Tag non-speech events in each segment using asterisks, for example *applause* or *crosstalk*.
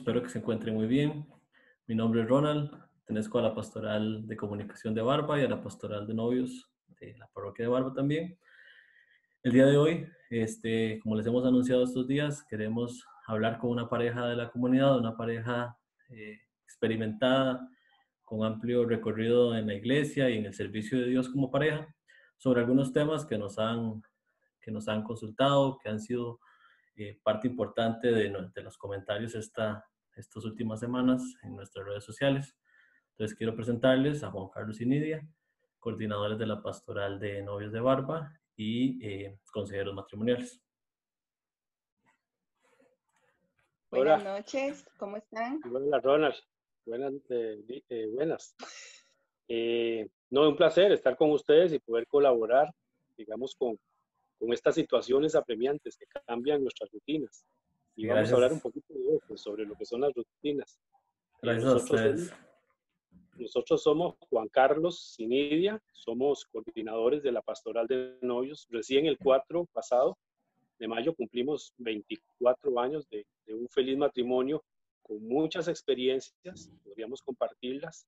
Espero que se encuentren muy bien. Mi nombre es Ronald, tenezco a la pastoral de comunicación de Barba y a la pastoral de novios de la parroquia de Barba también. El día de hoy, este, como les hemos anunciado estos días, queremos hablar con una pareja de la comunidad, una pareja eh, experimentada, con amplio recorrido en la iglesia y en el servicio de Dios como pareja, sobre algunos temas que nos han, que nos han consultado, que han sido eh, parte importante de, de, los comentarios esta, estas últimas semanas en nuestras redes sociales. Entonces quiero presentarles a Juan Carlos y Nidia, coordinadores de la Pastoral de Novios de Barba y eh, consejeros matrimoniales. Buenas noches, ¿cómo están? Hola Ronald, buenas. Eh, eh, buenas. *laughs* no, un placer estar con ustedes y poder colaborar, digamos, con, con estas situaciones apremiantes que cambian nuestras rutinas. Y vamos a hablar un poquito de eso, sobre lo que son las rutinas. Gracias a ustedes. Nosotros somos Juan Carlos Sinidia, somos coordinadores de la Pastoral de Novios. Recién el 4 pasado de mayo cumplimos 24 años de, un feliz matrimonio con muchas experiencias, podríamos compartirlas,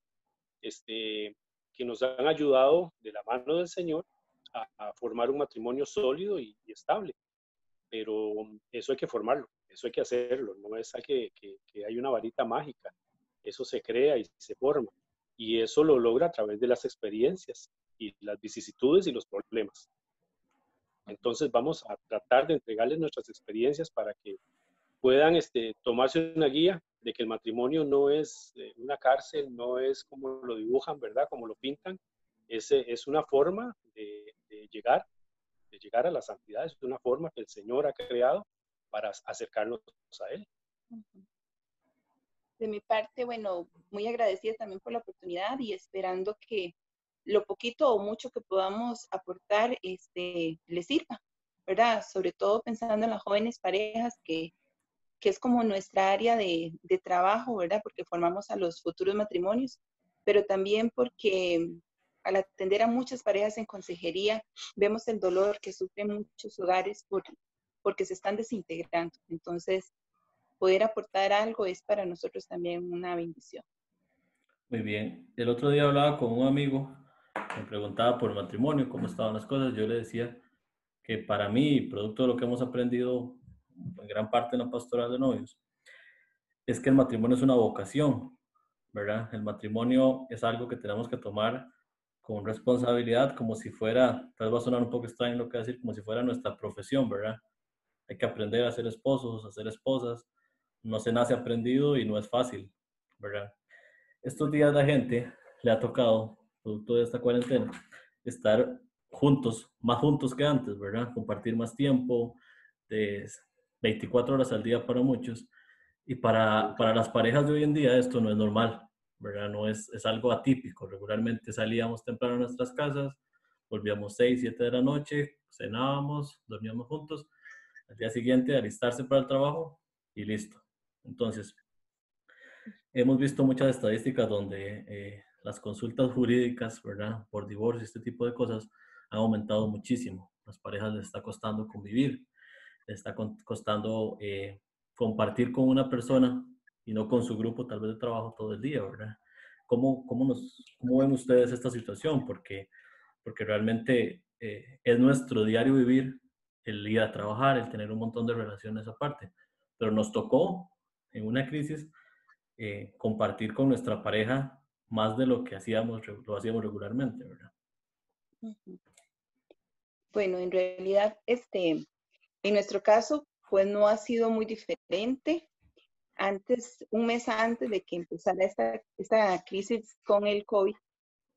este, que nos han ayudado de la mano del Señor a, formar un matrimonio sólido y, estable. Pero eso hay que formarlo, eso hay que hacerlo, no es que, hay una varita mágica, eso se crea y se forma. Y eso lo logra a través de las experiencias y las vicisitudes y los problemas. Entonces vamos a tratar de entregarles nuestras experiencias para que puedan este, tomarse una guía de que el matrimonio no es eh, una cárcel, no es como lo dibujan, ¿verdad? Como lo pintan. Es, es una forma de, llegar, de llegar a la santidad, es una forma que el Señor ha creado para acercarnos a Él de mi parte, bueno, muy agradecida también por la oportunidad y esperando que lo poquito o mucho que podamos aportar este, les sirva, ¿verdad? Sobre todo pensando en las jóvenes parejas, que, que es como nuestra área de, de, trabajo, ¿verdad? Porque formamos a los futuros matrimonios, pero también porque al atender a muchas parejas en consejería, vemos el dolor que sufren muchos hogares por, porque se están desintegrando. Entonces, poder aportar algo es para nosotros también una bendición. Muy bien. El otro día hablaba con un amigo, me preguntaba por matrimonio, cómo estaban las cosas. Yo le decía que para mí, producto de lo que hemos aprendido en gran parte en la pastoral de novios, es que el matrimonio es una vocación, ¿verdad? El matrimonio es algo que tenemos que tomar con responsabilidad, como si fuera, tal vez va a sonar un poco extraño lo que decir, como si fuera nuestra profesión, ¿verdad? Hay que aprender a ser esposos, a ser esposas, no se nace aprendido y no es fácil, ¿verdad? Estos días la gente le ha tocado, producto de esta cuarentena, estar juntos, más juntos que antes, ¿verdad? Compartir más tiempo, de 24 horas al día para muchos. Y para, para las parejas de hoy en día esto no es normal, ¿verdad? No es, es algo atípico. Regularmente salíamos temprano a nuestras casas, volvíamos 6, 7 de la noche, cenábamos, dormíamos juntos. Al día siguiente, alistarse para el trabajo y listo. Entonces, hemos visto muchas estadísticas donde eh, las consultas jurídicas, ¿verdad? Por divorcio, este tipo de cosas, han aumentado muchísimo. Las parejas les está costando convivir, les está costando eh, compartir con una persona y no con su grupo tal vez de trabajo todo el día, ¿verdad? ¿Cómo, cómo, nos, cómo ven ustedes esta situación? Porque, porque realmente eh, es nuestro diario vivir el ir a trabajar, el tener un montón de relaciones aparte. Pero nos tocó en una crisis, eh, compartir con nuestra pareja más de lo que hacíamos, lo hacíamos regularmente, ¿verdad? Bueno, en realidad, este, en nuestro caso, pues no ha sido muy diferente. Antes, un mes antes de que empezara esta, esta crisis con el COVID,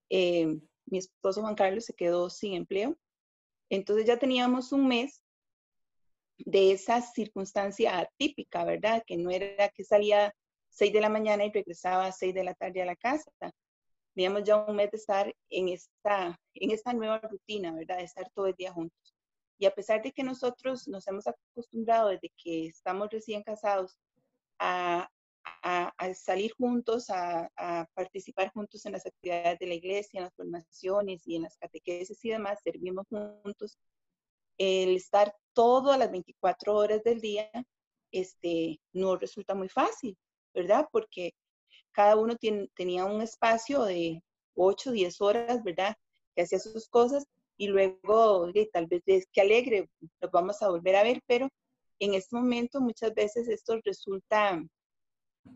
eh, mi esposo Juan Carlos se quedó sin empleo. Entonces ya teníamos un mes de esa circunstancia atípica, ¿verdad? Que no era que salía 6 de la mañana y regresaba a 6 de la tarde a la casa. Teníamos ya un mes de estar en esta, en esta nueva rutina, ¿verdad? De estar todo el día juntos. Y a pesar de que nosotros nos hemos acostumbrado desde que estamos recién casados a, a, salir juntos, a, a, participar juntos en las actividades de la iglesia, en las formaciones y en las catequesis y demás, servimos juntos, el estar todas las 24 horas del día este, no resulta muy fácil, ¿verdad? Porque cada uno tenía un espacio de 8, 10 horas, ¿verdad? Que hacía sus cosas y luego tal vez es que alegre, nos vamos a volver a ver, pero en este momento muchas veces esto resulta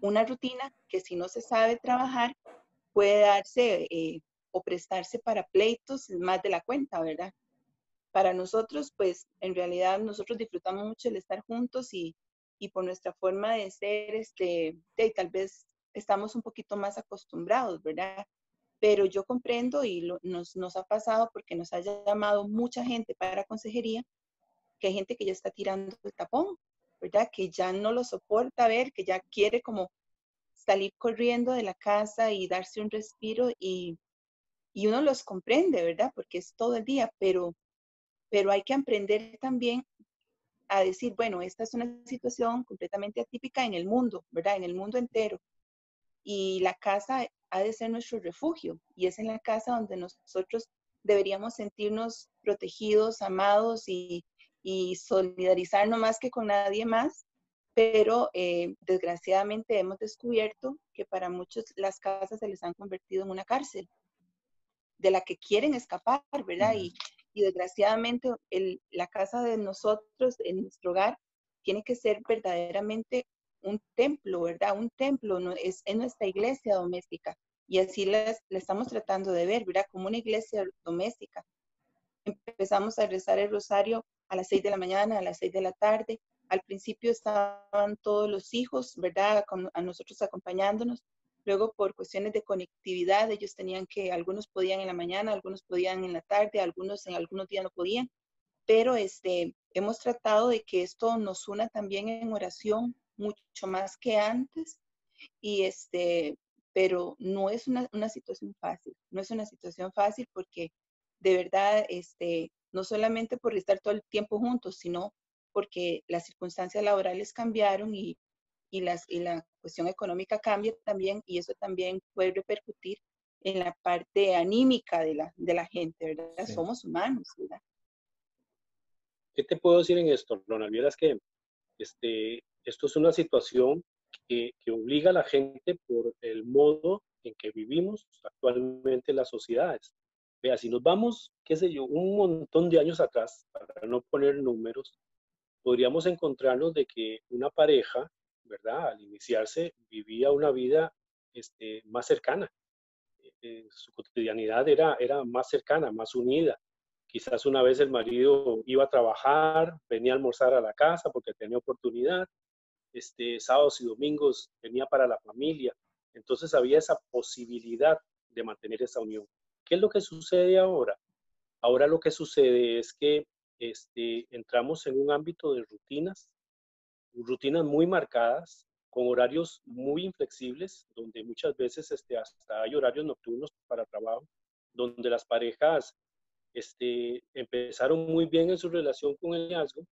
una rutina que si no se sabe trabajar puede darse eh, o prestarse para pleitos más de la cuenta, ¿verdad? Para nosotros, pues en realidad nosotros disfrutamos mucho el estar juntos y, y por nuestra forma de ser, este, tal vez estamos un poquito más acostumbrados, ¿verdad? Pero yo comprendo y nos, nos ha pasado porque nos ha llamado mucha gente para consejería, que hay gente que ya está tirando el tapón, ¿verdad? Que ya no lo soporta ver, que ya quiere como salir corriendo de la casa y darse un respiro y, y uno los comprende, ¿verdad? Porque es todo el día, pero, pero hay que aprender también a decir, bueno, esta es una situación completamente atípica en el mundo, ¿verdad? En el mundo entero. Y la casa ha de ser nuestro refugio y es en la casa donde nosotros deberíamos sentirnos protegidos, amados y, y solidarizarnos más que con nadie más pero eh, desgraciadamente hemos descubierto que para muchos las casas se les han convertido en una cárcel de la que quieren escapar, ¿verdad? Y, y desgraciadamente el, la casa de nosotros, en nuestro hogar, tiene que ser verdaderamente un templo, ¿verdad? Un templo, no, es, en nuestra iglesia doméstica. Y así la estamos tratando de ver, ¿verdad? Como una iglesia doméstica. Empezamos a rezar el rosario a las seis de la mañana, a las seis de la tarde, al principio estaban todos los hijos, ¿verdad? a nosotros acompañándonos. Luego, por cuestiones de conectividad, ellos tenían que, algunos podían en la mañana, algunos podían en la tarde, algunos en algunos días no podían. Pero este, hemos tratado de que esto nos una también en oración mucho más que antes. Y este, pero no es una, una situación fácil, no es una situación fácil porque de verdad, este, no solamente por estar todo el tiempo juntos, sino porque las circunstancias laborales cambiaron y, y, las, y la cuestión económica cambia también y eso también puede repercutir en la parte anímica de la, de la gente, ¿verdad? Somos humanos, ¿verdad? ¿Qué te puedo decir en esto, Ronald? Vieras que este, esto es una situación que, que, obliga a la gente por el modo en que vivimos actualmente en las sociedades. Vea, si nos vamos, qué sé yo, un montón de años atrás, para no poner números, podríamos encontrarnos de que una pareja, ¿verdad? Al iniciarse vivía una vida este, más cercana. Eh, su cotidianidad era, era más cercana, más unida. Quizás una vez el marido iba a trabajar, venía a almorzar a la casa porque tenía oportunidad. Este, sábados y domingos venía para la familia. Entonces había esa posibilidad de mantener esa unión. ¿Qué es lo que sucede ahora? Ahora lo que sucede es que este, entramos en un ámbito de rutinas, rutinas muy marcadas, con horarios muy inflexibles, donde muchas veces este, hasta hay horarios nocturnos para trabajo, donde las parejas este, empezaron muy bien en su relación con el liderazgo,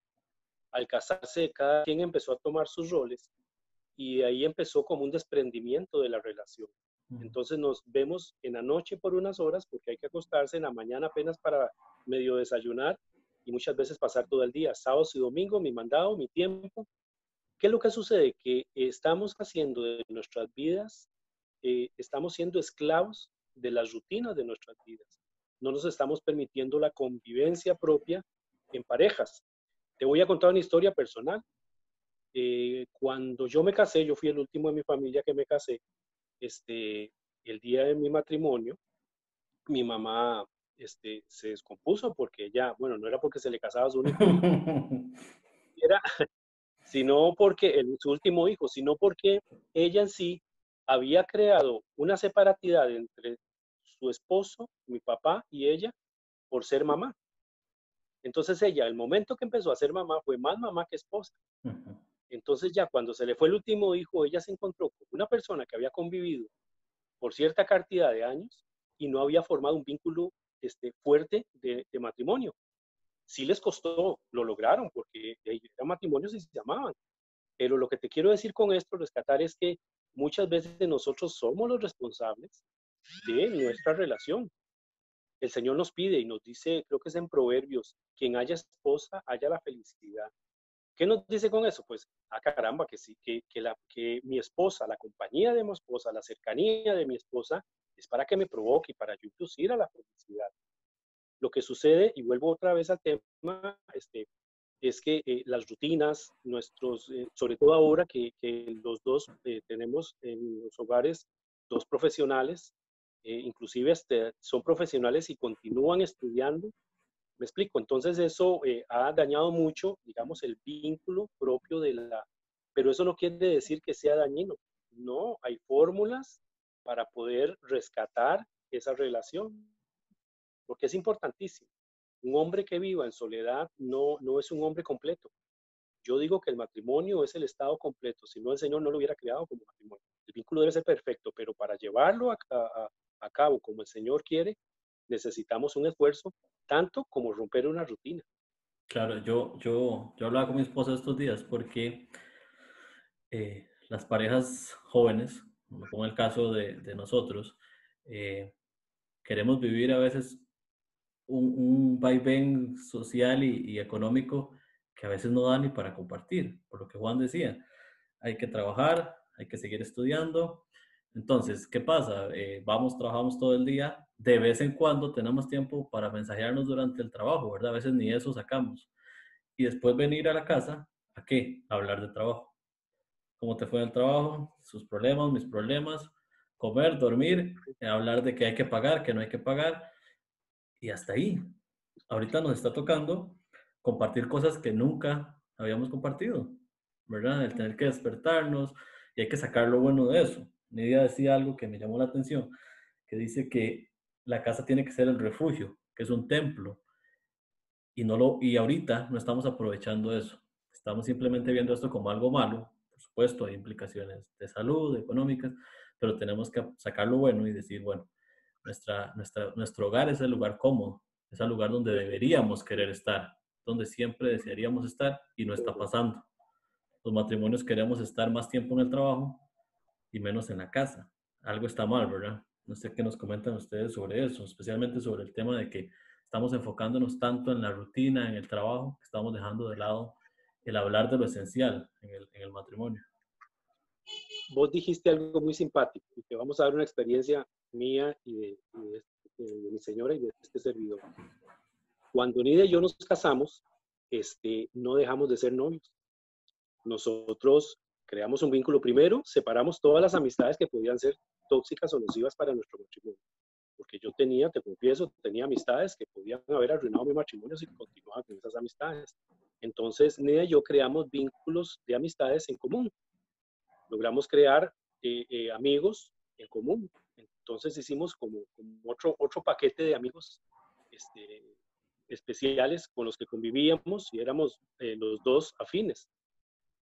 al casarse cada quien empezó a tomar sus roles y ahí empezó como un desprendimiento de la relación. Entonces nos vemos en la noche por unas horas porque hay que acostarse en la mañana apenas para medio desayunar y muchas veces pasar todo el día, sábados y domingo, mi mandado, mi tiempo. ¿Qué es lo que sucede? Que estamos haciendo de nuestras vidas, eh, estamos siendo esclavos de las rutinas de nuestras vidas. No nos estamos permitiendo la convivencia propia en parejas. Te voy a contar una historia personal. Eh, cuando yo me casé, yo fui el último de mi familia que me casé, este, el día de mi matrimonio, mi mamá este, se descompuso porque ya, bueno, no era porque se le casaba su único hijo, *laughs* era, *laughs* sino porque el, su último hijo, sino porque ella en sí había creado una separatidad entre su esposo, mi papá y ella por ser mamá. Entonces ella, el momento que empezó a ser mamá, fue más mamá que esposa. Entonces ya cuando se le fue el último hijo, ella se encontró con una persona que había convivido por cierta cantidad de años y no había formado un vínculo este, fuerte de, matrimonio. Sí les costó, lo lograron, porque eran matrimonios y se llamaban. Pero lo que te quiero decir con esto, rescatar, es que muchas veces nosotros somos los responsables de nuestra relación. El Señor nos pide y nos dice, creo que es en Proverbios, quien haya esposa, haya la felicidad. ¿Qué nos dice con eso? Pues, ah, caramba, que sí, que, la, que mi esposa, la compañía de mi esposa, la cercanía de mi esposa, es para que me provoque y para yo inducir a la felicidad. Lo que sucede, y vuelvo otra vez al tema, este, es que eh, las rutinas, nuestros, eh, sobre todo ahora que, los dos eh, tenemos en los hogares dos profesionales, inclusive son profesionales y continúan estudiando, me explico, entonces eso ha dañado mucho, digamos, el vínculo propio de la, pero eso no quiere decir que sea dañino, no, hay fórmulas para poder rescatar esa relación, porque es importantísimo. Un hombre que viva en soledad no, no es un hombre completo. Yo digo que el matrimonio es el estado completo, si no el Señor no lo hubiera creado como matrimonio. El vínculo debe ser perfecto, pero para llevarlo a, a cabo como el Señor quiere, necesitamos un esfuerzo, tanto como romper una rutina. Claro, yo, yo, yo hablaba con mi esposa estos días porque eh, las parejas jóvenes, como el caso de, de nosotros, eh, queremos vivir a veces un, un vaivén social y, y, económico que a veces no da ni para compartir, por lo que Juan decía, hay que trabajar, hay que seguir estudiando. Entonces, ¿qué pasa? Eh, vamos, trabajamos todo el día, de vez en cuando tenemos tiempo para mensajearnos durante el trabajo, ¿verdad? A veces ni eso sacamos. Y después venir a la casa, ¿a qué? Hablar de trabajo. ¿Cómo te fue el trabajo? Sus problemas, mis problemas, comer, dormir, hablar de que hay que pagar, que no hay que pagar y hasta ahí. Ahorita nos está tocando compartir cosas que nunca habíamos compartido, ¿verdad? El tener que despertarnos y hay que sacar lo bueno de eso. Nidia decía algo que me llamó la atención, que dice que la casa tiene que ser el refugio, que es un templo. Y, no lo, y ahorita no estamos aprovechando eso. Estamos simplemente viendo esto como algo malo. Por supuesto, hay implicaciones de salud, económicas, pero tenemos que sacar lo bueno y decir, bueno, nuestra, nuestra, nuestro hogar es el lugar cómodo, es el lugar donde deberíamos querer estar, donde siempre desearíamos estar y no está pasando. Los matrimonios queremos estar más tiempo en el trabajo y menos en la casa. Algo está mal, ¿verdad? No sé qué nos comentan ustedes sobre eso, especialmente sobre el tema de que estamos enfocándonos tanto en la rutina, en el trabajo, que estamos dejando de lado el hablar de lo esencial en el, en el matrimonio. Vos dijiste algo muy simpático y te vamos a dar una experiencia mía y de, de, mi señora y de este servidor. Cuando Nidia y yo nos casamos, este, no dejamos de ser novios. Nosotros creamos un vínculo primero, separamos todas las amistades que podían ser tóxicas o nocivas para nuestro matrimonio. Porque yo tenía, te confieso, tenía amistades que podían haber arruinado mi matrimonio si continuaba con esas amistades. Entonces, Nidia y yo creamos vínculos de amistades en común. Logramos crear eh, eh, amigos en común. Entonces hicimos como, otro, otro paquete de amigos este, especiales con los que convivíamos y éramos eh, los dos afines.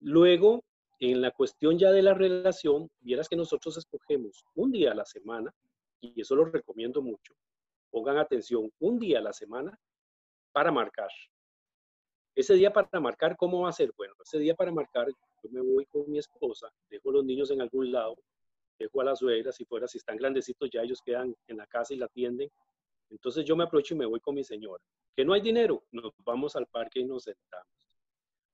Luego, en la cuestión ya de la relación, vieras que nosotros escogemos un día a la semana, y eso lo recomiendo mucho, pongan atención, un día a la semana para marcar. Ese día para marcar, ¿cómo va a ser? Bueno, ese día para marcar, yo me voy con mi esposa, dejo los niños en algún lado, dejo a las suegras, si fuera, si están grandecitos, ya ellos quedan en la casa y la atienden. Entonces yo me aprovecho y me voy con mi señora. Que no hay dinero, nos vamos al parque y nos sentamos.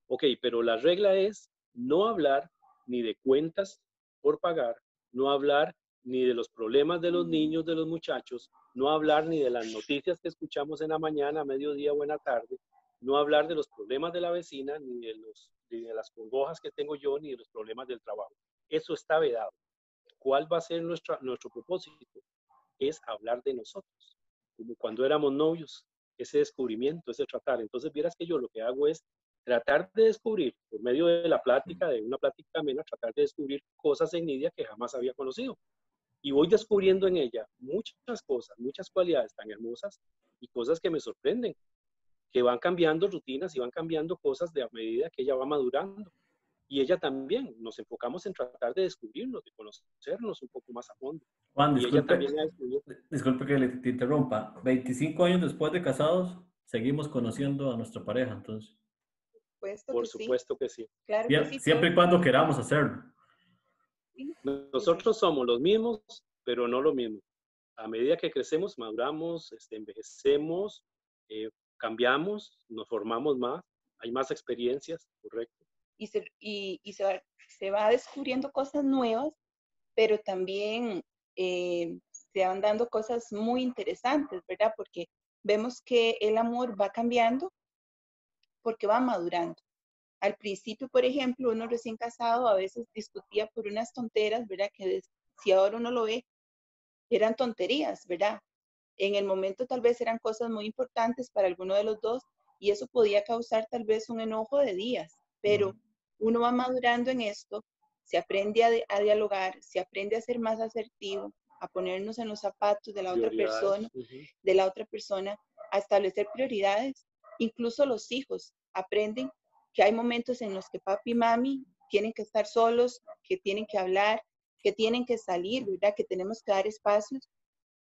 Ok, pero la regla es no hablar ni de cuentas por pagar, no hablar ni de los problemas de los niños, de los muchachos, no hablar ni de las noticias que escuchamos en la mañana, mediodía o en la tarde, no hablar de los problemas de la vecina, ni de, los, ni de las congojas que tengo yo, ni de los problemas del trabajo. Eso está vedado. ¿Cuál va a ser nuestro, nuestro propósito? Es hablar de nosotros, como cuando éramos novios, ese descubrimiento, ese tratar. Entonces, vieras que yo lo que hago es tratar de descubrir, por medio de la plática, de una plática amena, tratar de descubrir cosas en Nidia que jamás había conocido. Y voy descubriendo en ella muchas cosas, muchas cualidades tan hermosas y cosas que me sorprenden, que van cambiando rutinas y van cambiando cosas de a medida que ella va madurando y ella también. Nos enfocamos en tratar de descubrirnos, de conocernos un poco más a fondo. Juan, disculpe, disculpe que le te interrumpa. 25 años después de casados, seguimos conociendo a nuestra pareja, entonces. Por supuesto que sí. siempre y cuando queramos hacerlo. Nosotros somos los mismos, pero no lo mismo. A medida que crecemos, maduramos, este, envejecemos, eh, cambiamos, nos formamos más, hay más experiencias, correcto. Y, se, y, y se, va, se, va, descubriendo cosas nuevas, pero también eh, se van dando cosas muy interesantes, ¿verdad? Porque vemos que el amor va cambiando porque va madurando. Al principio, por ejemplo, uno recién casado a veces discutía por unas tonteras, ¿verdad? Que si ahora uno lo ve, eran tonterías, ¿verdad? En el momento tal vez eran cosas muy importantes para alguno de los dos y eso podía causar tal vez un enojo de días, pero uno va madurando en esto, se aprende a, dialogar, se aprende a ser más asertivo, a ponernos en los zapatos de la otra persona, de la otra persona, a establecer prioridades. Incluso los hijos aprenden que hay momentos en los que papi y mami tienen que estar solos, que tienen que hablar, que tienen que salir, ¿verdad? Que tenemos que dar espacios.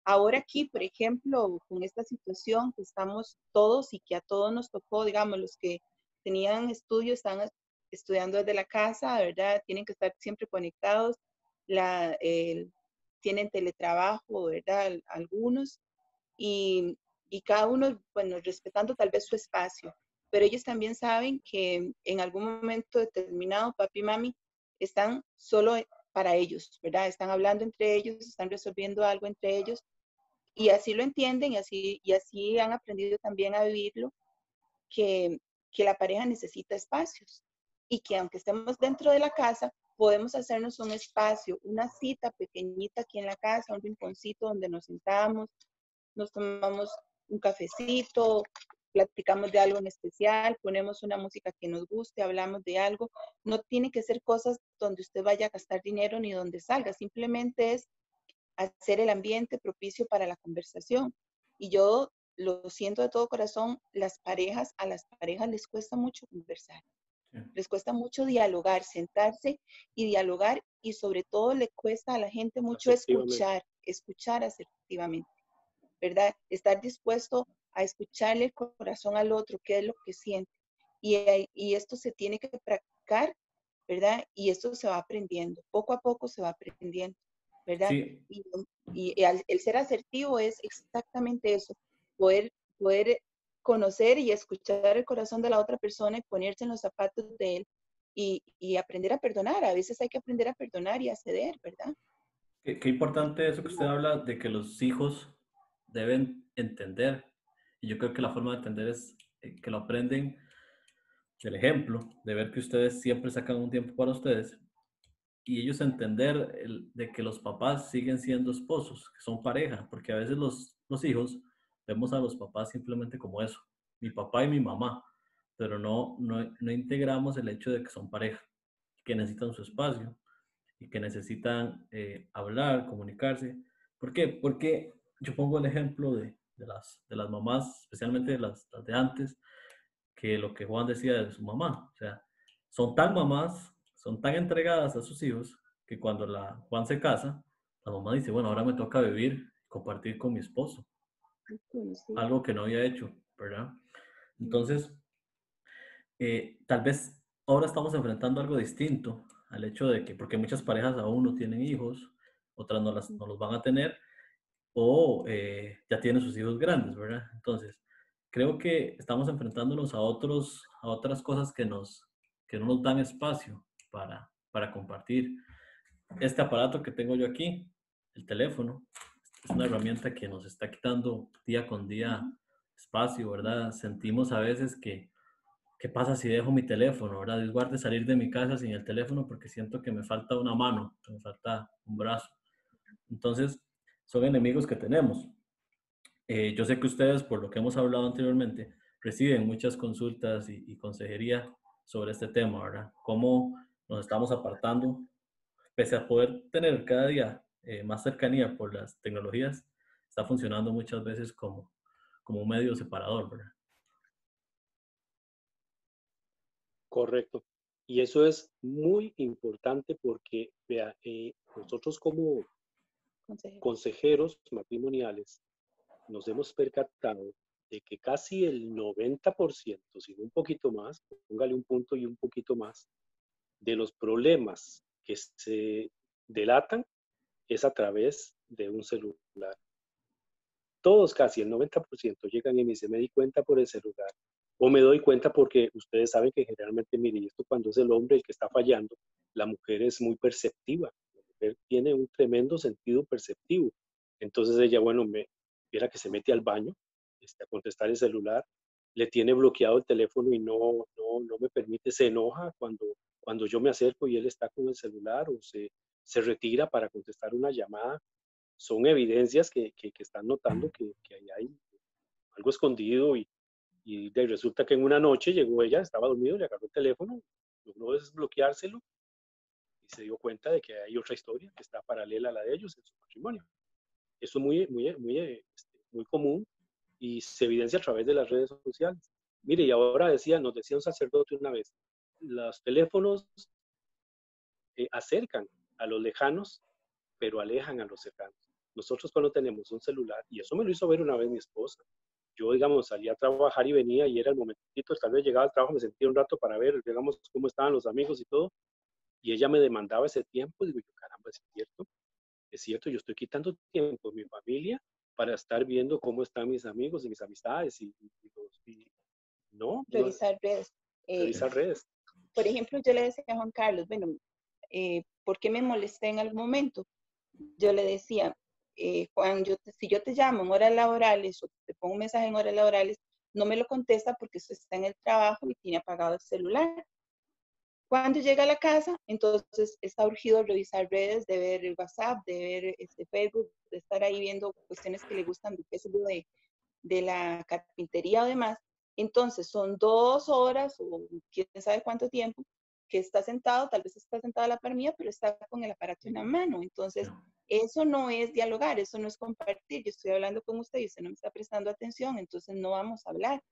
Ahora aquí, por ejemplo, con esta situación que estamos todos y que a todos nos tocó, digamos, los que tenían estudios están estudiando desde la casa, ¿verdad? Tienen que estar siempre conectados, la, tienen teletrabajo, ¿verdad? Algunos, y, y cada uno, bueno, respetando tal vez su espacio pero ellos también saben que en algún momento determinado, papi y mami están solo para ellos, ¿verdad? Están hablando entre ellos, están resolviendo algo entre ellos y así lo entienden y así, y así han aprendido también a vivirlo, que, que la pareja necesita espacios y que aunque estemos dentro de la casa, podemos hacernos un espacio, una cita pequeñita aquí en la casa, un rinconcito donde nos sentamos, nos tomamos un cafecito, platicamos de algo en especial, ponemos una música que nos guste, hablamos de algo. No tiene que ser cosas donde usted vaya a gastar dinero ni donde salga, simplemente es hacer el ambiente propicio para la conversación. Y yo lo siento de todo corazón, las parejas, a las parejas les cuesta mucho conversar. Les cuesta mucho dialogar, sentarse y dialogar y sobre todo le cuesta a la gente mucho escuchar, escuchar asertivamente, ¿verdad? Estar dispuesto a escucharle el corazón al otro, qué es lo que siente. Y, y esto se tiene que practicar, ¿verdad? Y esto se va aprendiendo, poco a poco se va aprendiendo, ¿verdad? Y, y el ser asertivo es exactamente eso, poder, poder conocer y escuchar el corazón de la otra persona y ponerse en los zapatos de él y, y, aprender a perdonar. A veces hay que aprender a perdonar y a ceder, ¿verdad? Qué, qué importante eso que usted habla de que los hijos deben entender y yo creo que la forma de entender es eh, que lo aprenden del ejemplo, de ver que ustedes siempre sacan un tiempo para ustedes y ellos entender el, de que los papás siguen siendo esposos, que son pareja, porque a veces los, los hijos vemos a los papás simplemente como eso, mi papá y mi mamá, pero no, no, no integramos el hecho de que son pareja, que necesitan su espacio y que necesitan eh, hablar, comunicarse. ¿Por qué? Porque yo pongo el ejemplo de, de las, de las mamás, especialmente de las, de antes, que lo que Juan decía de su mamá. O sea, son tan mamás, son tan entregadas a sus hijos, que cuando la, Juan se casa, la mamá dice, bueno, ahora me toca vivir, compartir con mi esposo. Algo que no había hecho, ¿verdad? Entonces, eh, tal vez ahora estamos enfrentando algo distinto al hecho de que, porque muchas parejas aún no tienen hijos, otras no, las, no los van a tener, o eh, ya tiene sus hijos grandes, ¿verdad? Entonces, creo que estamos enfrentándonos a, otros, a otras cosas que, nos, que no nos dan espacio para, para compartir. Este aparato que tengo yo aquí, el teléfono, es una herramienta que nos está quitando día con día espacio, ¿verdad? Sentimos a veces que, ¿qué pasa si dejo mi teléfono, ¿verdad? Dios guarde salir de mi casa sin el teléfono porque siento que me falta una mano, que me falta un brazo. Entonces, son enemigos que tenemos. Eh, yo sé que ustedes, por lo que hemos hablado anteriormente, reciben muchas consultas y, consejería sobre este tema, ¿verdad? Cómo nos estamos apartando, pese a poder tener cada día eh, más cercanía por las tecnologías, está funcionando muchas veces como, como un medio separador, ¿verdad? Correcto. Y eso es muy importante porque, vea, eh, nosotros como consejeros matrimoniales nos hemos percatado de que casi el 90%, si no un poquito más, póngale un punto y un poquito más, de los problemas que se delatan es a través de un celular. Todos, casi el 90%, llegan y me dicen, me di cuenta por el celular. o me doy cuenta porque ustedes saben que generalmente, mire, esto cuando es el hombre el que está fallando, la mujer es muy perceptiva, tiene un tremendo sentido perceptivo. Entonces ella, bueno, me viera que se mete al baño este, a contestar el celular, le tiene bloqueado el teléfono y no, no, no me permite, se enoja cuando, cuando yo me acerco y él está con el celular o se, se retira para contestar una llamada. Son evidencias que, que, están notando que, que hay algo escondido y, y resulta que en una noche llegó ella, estaba dormido, le agarró el teléfono, logró desbloqueárselo y se dio cuenta de que hay otra historia que está paralela a la de ellos en su matrimonio. Eso es muy, muy, muy, este, muy común y se evidencia a través de las redes sociales. Mire, y ahora decía, nos decía un sacerdote una vez, los teléfonos eh, acercan a los lejanos, pero alejan a los cercanos. Nosotros cuando tenemos un celular, y eso me lo hizo ver una vez mi esposa, yo, digamos, salía a trabajar y venía y era el momentito, tal vez llegaba al trabajo, me sentía un rato para ver, digamos, cómo estaban los amigos y todo, y ella me demandaba ese tiempo, y digo yo, caramba, es cierto, es cierto, yo estoy quitando tiempo de mi familia para estar viendo cómo están mis amigos y mis amistades y, no. Revisar redes. Eh, revisar redes. Por ejemplo, yo le decía a Juan Carlos, bueno, eh, ¿por qué me molesté en algún momento? Yo le decía, eh, Juan, yo si yo te llamo en horas laborales o te pongo un mensaje en horas laborales, no me lo contesta porque eso está en el trabajo y tiene apagado el celular. Cuando llega a la casa, entonces está urgido revisar redes, de ver el WhatsApp, de ver este Facebook, de estar ahí viendo cuestiones que le gustan, de, de, de la carpintería o demás. Entonces son dos horas o quién sabe cuánto tiempo que está sentado, tal vez está sentado a la par mía, pero está con el aparato en la mano. Entonces, eso no es dialogar, eso no es compartir. Yo estoy hablando con usted y usted no me está prestando atención, entonces no vamos a hablar.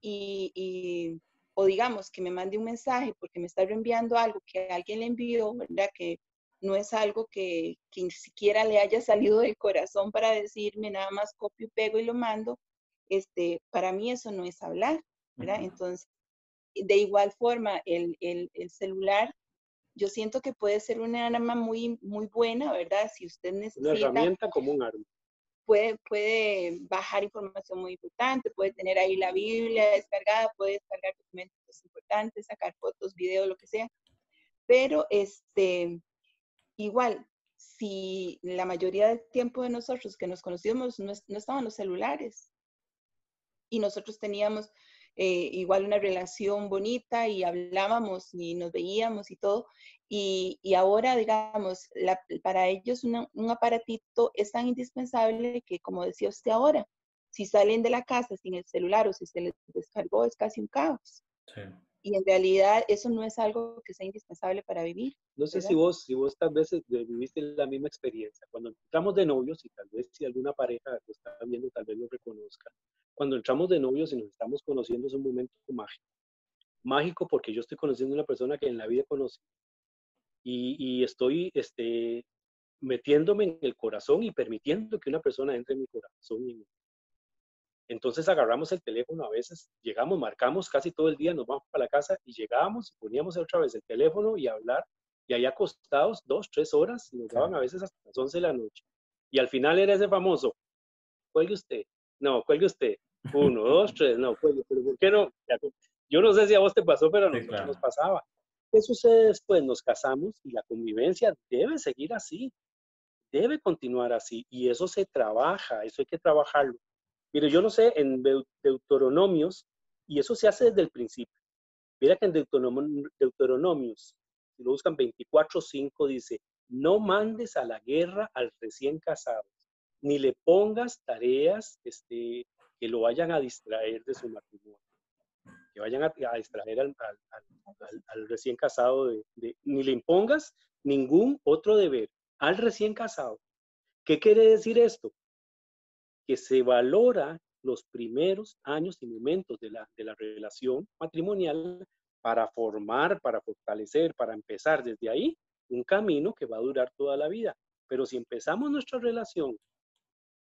Y, o digamos que me mande un mensaje porque me está reenviando algo que alguien le envió, ¿verdad? Que no es algo que, que ni siquiera le haya salido del corazón para decirme, nada más copio y pego y lo mando. Este, para mí eso no es hablar, ¿verdad? Entonces, de igual forma, el, el, el celular yo siento que puede ser una arma muy, muy buena, ¿verdad? Si usted necesita... Una herramienta como un arma. Puede, puede bajar información muy importante, puede tener ahí la Biblia descargada, puede descargar documentos importantes, sacar fotos, videos, lo que sea. Pero este, igual, si la mayoría del tiempo de nosotros que nos conocíamos no, no estaban los celulares y nosotros teníamos eh, igual una relación bonita y hablábamos y nos veíamos y todo. Y, y ahora, digamos, para ellos un aparatito es tan indispensable que, como decía usted ahora, si salen de la casa sin el celular o si se les descargó, es casi un caos. Sí. Y en realidad eso no es algo que sea indispensable para vivir. No sé si vos, si vos tal vez viviste la misma experiencia. Cuando entramos de novios, y tal vez si alguna pareja lo está viendo, tal vez lo reconozca, cuando entramos de novios y nos estamos conociendo es un momento mágico. Mágico porque yo estoy conociendo a una persona que en la vida conocí. Y, y estoy este, metiéndome en el corazón y permitiendo que una persona entre en mi corazón. Entonces agarramos el teléfono a veces, llegamos, marcamos casi todo el día, nos vamos para la casa y llegábamos y poníamos otra vez el teléfono y hablar. Y ahí acostados dos, tres horas, y nos daban a veces hasta las 11 de la noche. Y al final era ese famoso, cuelgue usted, no, cuelgue usted, uno, dos, tres, no, pues, pero ¿por qué no? *laughs* Yo no sé si a vos te pasó, pero a nosotros nos pasaba. ¿Qué sucede después? Nos casamos y la convivencia debe seguir así, debe continuar así y eso se trabaja, eso hay que trabajarlo. Mire, yo no sé, en Deuteronomios, y eso se hace desde el principio. Mira que en Deuteronomios, si lo buscan 24.5, dice, no mandes a la guerra al recién casado, ni le pongas tareas este, que lo vayan a distraer de su matrimonio, que vayan a, distraer al, recién casado, de, ni le impongas ningún otro deber al recién casado. ¿Qué quiere decir esto? Que se valora los primeros años y momentos de la, de la relación matrimonial para formar, para fortalecer, para empezar desde ahí un camino que va a durar toda la vida. Pero si empezamos nuestra relación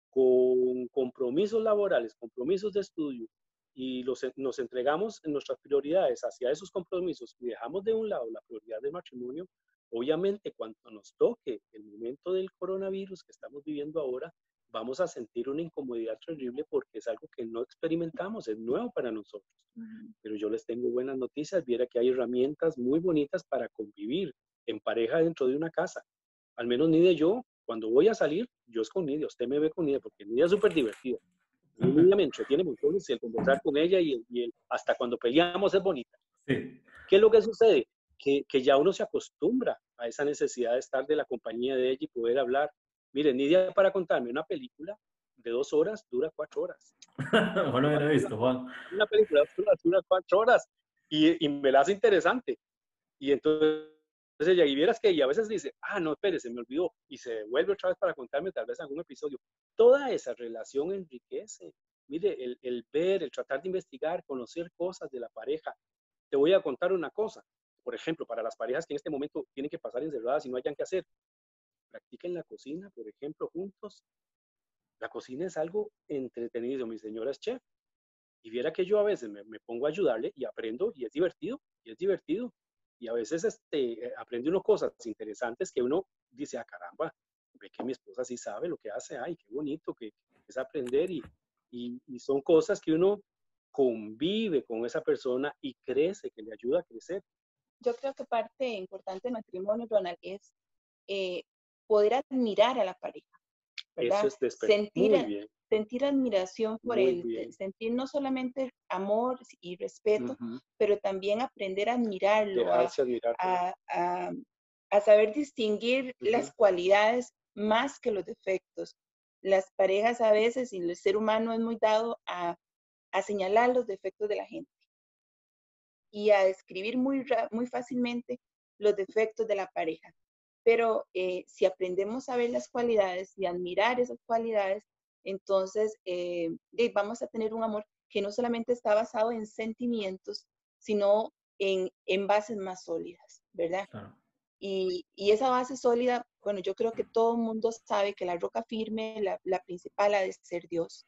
con compromisos laborales, compromisos de estudio, y los, nos entregamos en nuestras prioridades hacia esos compromisos y dejamos de un lado la prioridad del matrimonio, obviamente cuando nos toque el momento del coronavirus que estamos viviendo ahora, vamos a sentir una incomodidad terrible porque es algo que no experimentamos, es nuevo para nosotros. Pero yo les tengo buenas noticias, viera que hay herramientas muy bonitas para convivir en pareja dentro de una casa. Al menos Nidia y yo, cuando voy a salir, yo es con Nidia, usted me ve con Nidia, porque Nidia es súper divertida. Nidia me entretiene mucho y el conversar con ella y, hasta cuando peleamos es bonita. ¿Qué es lo que sucede? Que, que ya uno se acostumbra a esa necesidad de estar de la compañía de ella y poder hablar Miren, Nidia para contarme una película de dos horas dura cuatro horas. *laughs* no lo he visto, Juan. Una película dura, cuatro horas y, y, me la hace interesante. Y entonces ella, y vieras que a veces dice, ah, no, espere, se me olvidó, y se vuelve otra vez para contarme tal vez algún episodio. Toda esa relación enriquece. Mire, el, el ver, el tratar de investigar, conocer cosas de la pareja. Te voy a contar una cosa. Por ejemplo, para las parejas que en este momento tienen que pasar encerradas y no hayan que hacer, practiquen la cocina, por ejemplo, juntos. La cocina es algo entretenido. Mi señora es chef. Y viera que yo a veces me, pongo a ayudarle y aprendo y es divertido, y es divertido. Y a veces este, eh, aprende uno cosas interesantes que uno dice, ah, caramba, ve que mi esposa sí sabe lo que hace, ay, qué bonito que es aprender y, y, y son cosas que uno convive con esa persona y crece, que le ayuda a crecer. Yo creo que parte importante del matrimonio, Ronald, es eh, poder admirar a la pareja. ¿verdad? Eso es sentir, sentir admiración por él, sentir no solamente amor y respeto, pero también aprender a admirarlo, a, a, saber distinguir las cualidades más que los defectos. Las parejas a veces y el ser humano es muy dado a, a señalar los defectos de la gente y a describir muy, muy fácilmente los defectos de la pareja. Pero eh, si aprendemos a ver las cualidades y admirar esas cualidades, entonces eh, vamos a tener un amor que no solamente está basado en sentimientos, sino en, en bases más sólidas, ¿verdad? Y, y, esa base sólida, bueno, yo creo que todo el mundo sabe que la roca firme, la, la principal ha de ser Dios,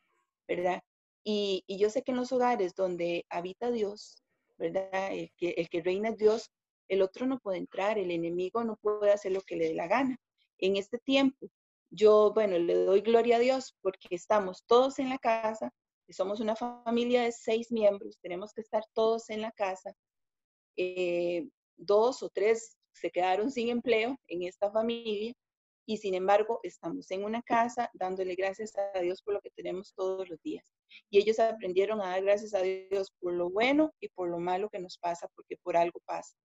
¿verdad? Y, y, yo sé que en los hogares donde habita Dios, ¿verdad? El que, el que reina es Dios, el otro no puede entrar, el enemigo no puede hacer lo que le dé la gana. En este tiempo, yo, bueno, le doy gloria a Dios porque estamos todos en la casa, somos una familia de seis miembros, tenemos que estar todos en la casa. Eh, dos o tres se quedaron sin empleo en esta familia y sin embargo estamos en una casa dándole gracias a Dios por lo que tenemos todos los días. Y ellos aprendieron a dar gracias a Dios por lo bueno y por lo malo que nos pasa, porque por algo pasa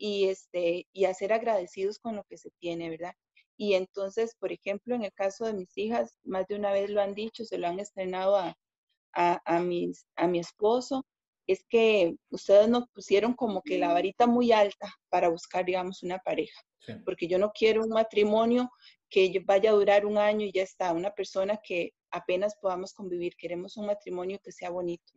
y, este, y a ser agradecidos con lo que se tiene, ¿verdad? Y entonces, por ejemplo, en el caso de mis hijas, más de una vez lo han dicho, se lo han estrenado a, a, a, mis, a mi esposo, es que ustedes nos pusieron como que la varita muy alta para buscar, digamos, una pareja. Porque yo no quiero un matrimonio que vaya a durar un año y ya está, una persona que apenas podamos convivir, queremos un matrimonio que sea bonito.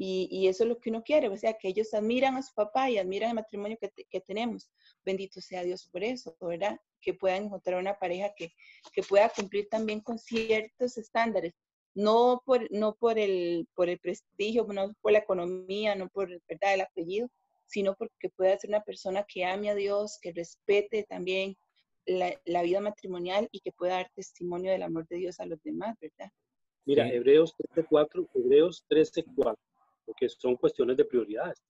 Y, eso es lo que uno quiere, o sea, que ellos admiran a su papá y admiran el matrimonio que, que tenemos. Bendito sea Dios por eso, ¿verdad? Que puedan encontrar una pareja que, que pueda cumplir también con ciertos estándares, no por, no por, el, por el prestigio, no por la economía, no por ¿verdad? el apellido, sino porque pueda ser una persona que ame a Dios, que respete también la, la vida matrimonial y que pueda dar testimonio del amor de Dios a los demás, ¿verdad? Mira, Hebreos 13.4, Hebreos 13.4 porque son cuestiones de prioridades.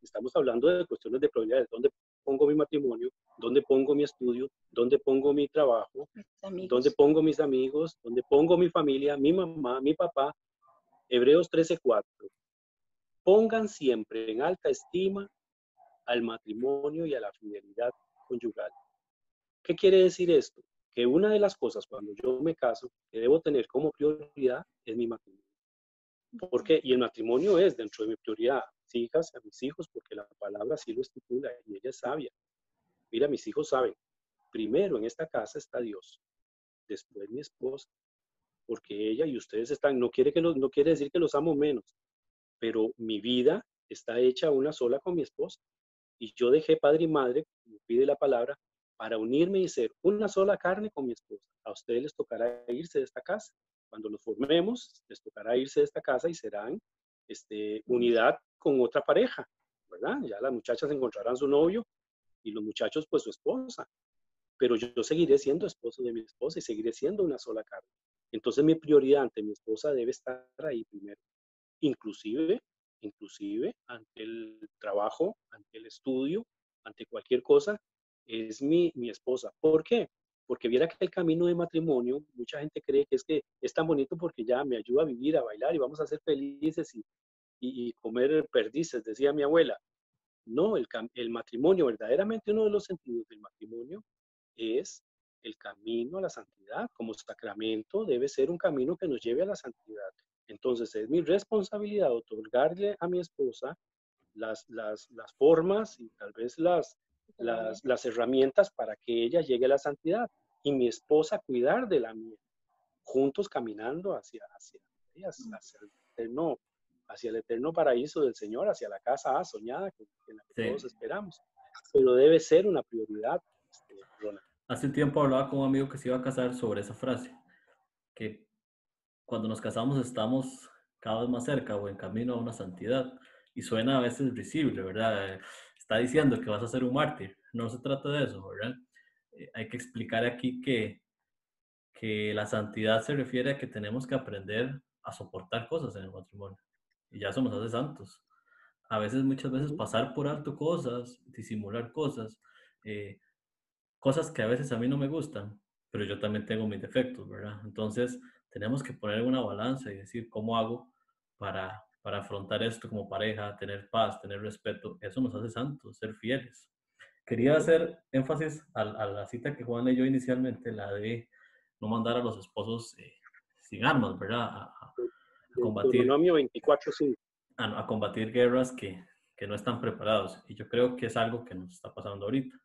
Estamos hablando de cuestiones de prioridades. ¿Dónde pongo mi matrimonio? ¿Dónde pongo mi estudio? ¿Dónde pongo mi trabajo? ¿Dónde pongo mis amigos? ¿Dónde pongo mi familia, mi mamá, mi papá? Hebreos 13:4. Pongan siempre en alta estima al matrimonio y a la fidelidad conyugal. ¿Qué quiere decir esto? Que una de las cosas cuando yo me caso que debo tener como prioridad es mi matrimonio. Porque, y el matrimonio es dentro de mi prioridad, hijas, a mis hijos, porque la palabra sí lo estipula y ella es sabia. Mira, mis hijos saben, primero en esta casa está Dios, después mi esposa, porque ella y ustedes están, no quiere, no quiere decir que los amo menos, pero mi vida está hecha una sola con mi esposa. Y yo dejé padre y madre, como pide la palabra, para unirme y ser una sola carne con mi esposa. A ustedes les tocará irse de esta casa. Cuando los formemos, les tocará irse de esta casa y serán este, unidad con otra pareja, ¿verdad? Ya las muchachas encontrarán su novio y los muchachos pues su esposa. Pero yo, seguiré siendo esposo de mi esposa y seguiré siendo una sola carne. Entonces mi prioridad ante mi esposa debe estar ahí primero. Inclusive, inclusive ante el trabajo, ante el estudio, ante cualquier cosa, es mi, mi esposa. ¿Por qué? Porque viera que el camino de matrimonio, mucha gente cree que es que es tan bonito porque ya me ayuda a vivir, a bailar y vamos a ser felices y, y, comer perdices, decía mi abuela. No, el, el matrimonio, verdaderamente uno de los sentidos del matrimonio es el camino a la santidad. Como sacramento debe ser un camino que nos lleve a la santidad. Entonces es mi responsabilidad otorgarle a mi esposa las, las, las formas y tal vez las, las, las, herramientas para que ella llegue a la santidad y mi esposa cuidar de la mía, juntos caminando hacia, hacia, hacia, el eterno, hacia el eterno paraíso del Señor, hacia la casa soñada que, en la que todos esperamos. Pero debe ser una prioridad, este, Hace un tiempo hablaba con un amigo que se iba a casar sobre esa frase, que cuando nos casamos estamos cada vez más cerca o en camino a una santidad. Y suena a veces visible, ¿verdad? Está diciendo que vas a ser un mártir. No se trata de eso, ¿verdad? Eh, hay que explicar aquí que, que la santidad se refiere a que tenemos que aprender a soportar cosas en el matrimonio. Y ya eso nos hace santos. A veces, muchas veces, pasar por alto cosas, disimular cosas, eh, cosas que a veces a mí no me gustan, pero yo también tengo mis defectos, ¿verdad? Entonces, tenemos que poner una balanza y decir, ¿cómo hago para, para afrontar esto como pareja, tener paz, tener respeto? Eso nos hace santos, ser fieles. Quería hacer énfasis a, la cita que Juan leyó inicialmente, la de no mandar a los esposos eh, sin armas, ¿verdad? A, combatir. 24, A, a, combatir guerras que, que no están preparados. Y yo creo que es algo que nos está pasando ahorita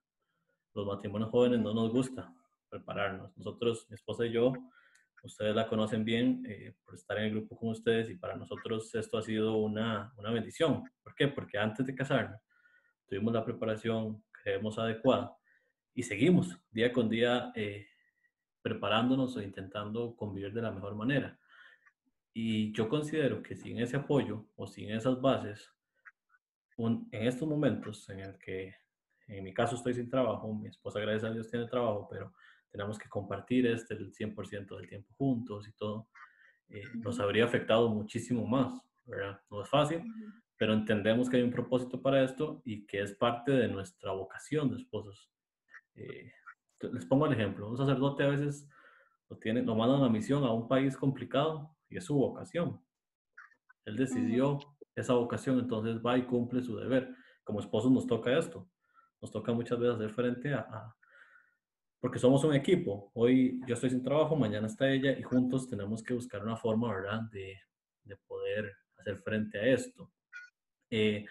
los matrimonios jóvenes no nos gusta prepararnos. Nosotros, mi esposa y yo, ustedes la conocen bien eh, por estar en el grupo con ustedes y para nosotros esto ha sido una, una bendición. ¿Por qué? Porque antes de casarnos tuvimos la preparación creemos adecuada y seguimos día con día eh, preparándonos o intentando convivir de la mejor manera. Y yo considero que sin ese apoyo o sin esas bases, en estos momentos en el que en mi caso estoy sin trabajo, mi esposa gracias a Dios tiene trabajo, pero tenemos que compartir este el 100% del tiempo juntos y todo, eh, nos habría afectado muchísimo más, ¿verdad? No es fácil, pero entendemos que hay un propósito para esto y que es parte de nuestra vocación de esposos. Eh, les pongo el ejemplo, un sacerdote a veces lo, tiene, lo manda una misión a un país complicado y es su vocación. Él decidió esa vocación, entonces va y cumple su deber. Como esposos nos toca esto, nos toca muchas veces hacer frente a, porque somos un equipo. Hoy yo estoy sin trabajo, mañana está ella y juntos tenemos que buscar una forma, ¿verdad?, de, de poder hacer frente a esto. Eh,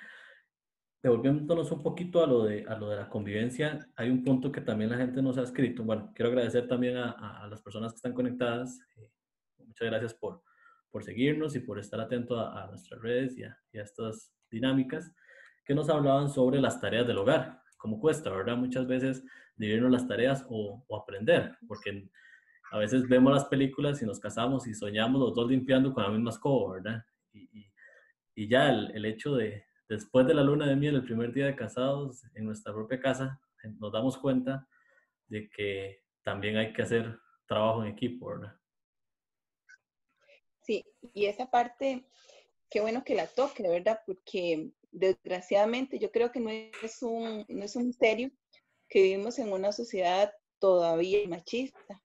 devolviéndonos un poquito a lo, de, a lo de la convivencia, hay un punto que también la gente nos ha escrito. Bueno, quiero agradecer también a, a las personas que están conectadas. Eh, muchas gracias por, por seguirnos y por estar atento a, nuestras redes y a, y a estas dinámicas que nos hablaban sobre las tareas del hogar cómo cuesta, ¿verdad? Muchas veces dividirnos las tareas o, aprender, porque a veces vemos las películas y nos casamos y soñamos los dos limpiando con la misma escoba, ¿verdad? Y, y, ya el, el, hecho de, después de la luna de miel, el primer día de casados en nuestra propia casa, nos damos cuenta de que también hay que hacer trabajo en equipo, ¿verdad? Sí, y esa parte, qué bueno que la toque, ¿verdad? Porque desgraciadamente yo creo que no es un, no es un misterio que vivimos en una sociedad todavía machista,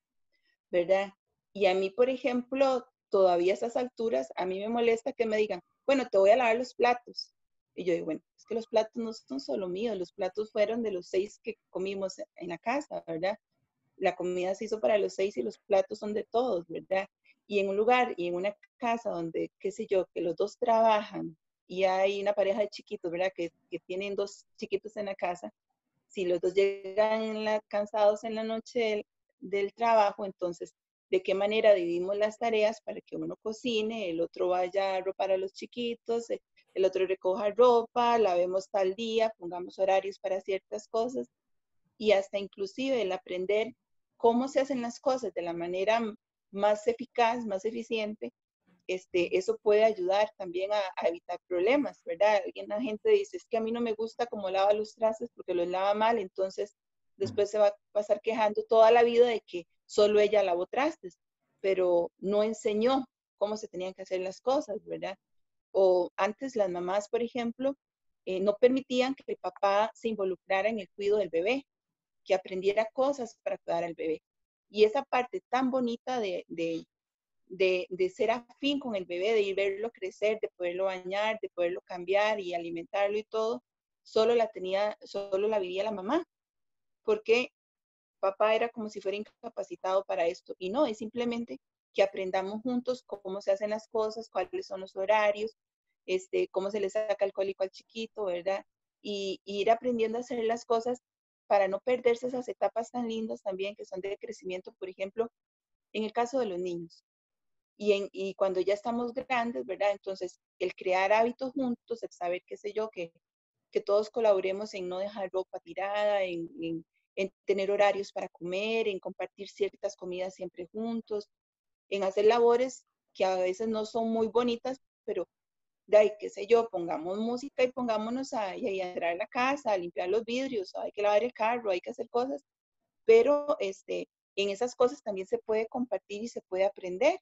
¿verdad? Y a mí, por ejemplo, todavía a esas alturas, a mí me molesta que me digan, bueno, te voy a lavar los platos. Y yo digo, bueno, es que los platos no son solo míos, los platos fueron de los seis que comimos en la casa, ¿verdad? La comida se hizo para los seis y los platos son de todos, ¿verdad? Y en un lugar y en una casa donde, qué sé yo, que los dos trabajan, y hay una pareja de chiquitos, ¿verdad? Que, que tienen dos chiquitos en la casa. Si los dos llegan cansados en la noche del, trabajo, entonces, ¿de qué manera dividimos las tareas para que uno cocine, el otro vaya a ropar a los chiquitos, eh, el otro recoja ropa, la vemos tal día, pongamos horarios para ciertas cosas y hasta inclusive el aprender cómo se hacen las cosas de la manera más eficaz, más eficiente, este, eso puede ayudar también a, evitar problemas, ¿verdad? Alguien, la gente dice, es que a mí no me gusta cómo lava los trastes porque los lava mal, entonces después se va a pasar quejando toda la vida de que solo ella lavó trastes. pero no enseñó cómo se tenían que hacer las cosas, ¿verdad? O antes las mamás, por ejemplo, eh, no permitían que el papá se involucrara en el cuidado del bebé, que aprendiera cosas para cuidar al bebé. Y esa parte tan bonita de, de, de, de, ser afín con el bebé, de ir verlo crecer, de poderlo bañar, de poderlo cambiar y alimentarlo y todo, solo la tenía, solo la vivía la mamá, porque papá era como si fuera incapacitado para esto. Y no, es simplemente que aprendamos juntos cómo se hacen las cosas, cuáles son los horarios, este, cómo se le saca el cólico al chiquito, ¿verdad? Y, y, ir aprendiendo a hacer las cosas para no perderse esas etapas tan lindas también que son de crecimiento, por ejemplo, en el caso de los niños. Y, en, y cuando ya estamos grandes, ¿verdad? Entonces, el crear hábitos juntos, el saber, qué sé yo, que, que todos colaboremos en no dejar ropa tirada, en, en, en tener horarios para comer, en compartir ciertas comidas siempre juntos, en hacer labores que a veces no son muy bonitas, pero de ahí, qué sé yo, pongamos música y pongámonos a, a entrar a la casa, a limpiar los vidrios, hay que lavar el carro, hay que hacer cosas, pero este, en esas cosas también se puede compartir y se puede aprender.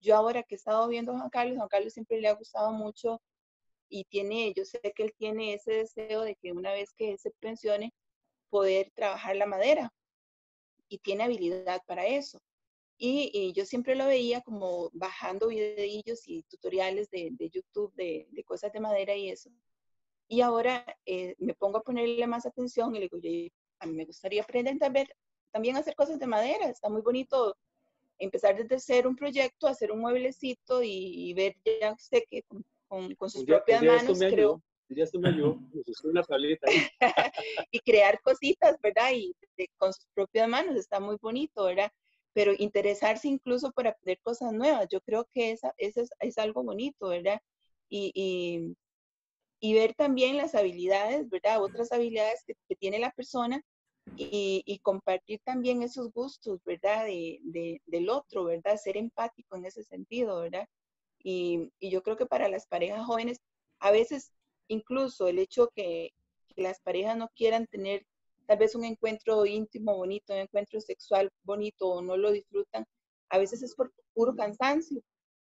Yo ahora que he estado viendo a Juan Carlos, Juan Carlos siempre le ha gustado mucho y tiene, yo sé que él tiene ese deseo de que una vez que él se pensione, poder trabajar la madera y tiene habilidad para eso. Y, yo siempre lo veía como bajando videillos y tutoriales de, YouTube de, de, cosas de madera y eso. Y ahora eh, me pongo a ponerle más atención y le digo, a mí me gustaría aprender también, también a hacer cosas de madera. Está muy bonito empezar desde cero un proyecto, hacer un mueblecito y, ver ya usted que con, con, sus propias manos creo. *laughs* una tableta. *laughs* y crear cositas, ¿verdad? Y con sus propias manos está muy bonito, ¿verdad? pero interesarse incluso por aprender cosas nuevas. Yo creo que esa, eso es, es, algo bonito, ¿verdad? Y, y, y, ver también las habilidades, ¿verdad? Otras habilidades que, que tiene la persona y, y, compartir también esos gustos, ¿verdad? De, de, del otro, ¿verdad? Ser empático en ese sentido, ¿verdad? Y, y, yo creo que para las parejas jóvenes, a veces incluso el hecho que, que las parejas no quieran tener tal vez un encuentro íntimo bonito, un encuentro sexual bonito o no lo disfrutan, a veces es por puro cansancio,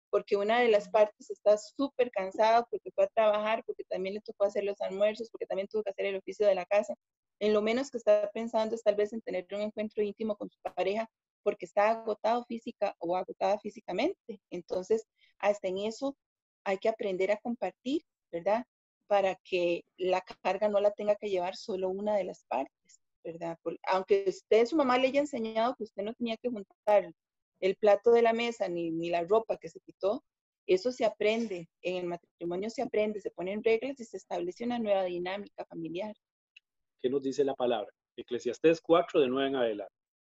porque una de las partes está súper cansada porque fue a trabajar, porque también le tocó hacer los almuerzos, porque también tuvo que hacer el oficio de la casa. En lo menos que está pensando es tal vez en tener un encuentro íntimo con su pareja porque está agotado física o agotada físicamente. Entonces, hasta en eso hay que aprender a compartir, ¿verdad? para que la carga no la tenga que llevar solo una de las partes, ¿verdad? aunque usted, su mamá le haya enseñado que usted no tenía que juntar el plato de la mesa ni, ni la ropa que se quitó, eso se aprende, en el matrimonio se aprende, se ponen reglas y se establece una nueva dinámica familiar. ¿Qué nos dice la palabra? Eclesiastés 4 de 9 en adelante.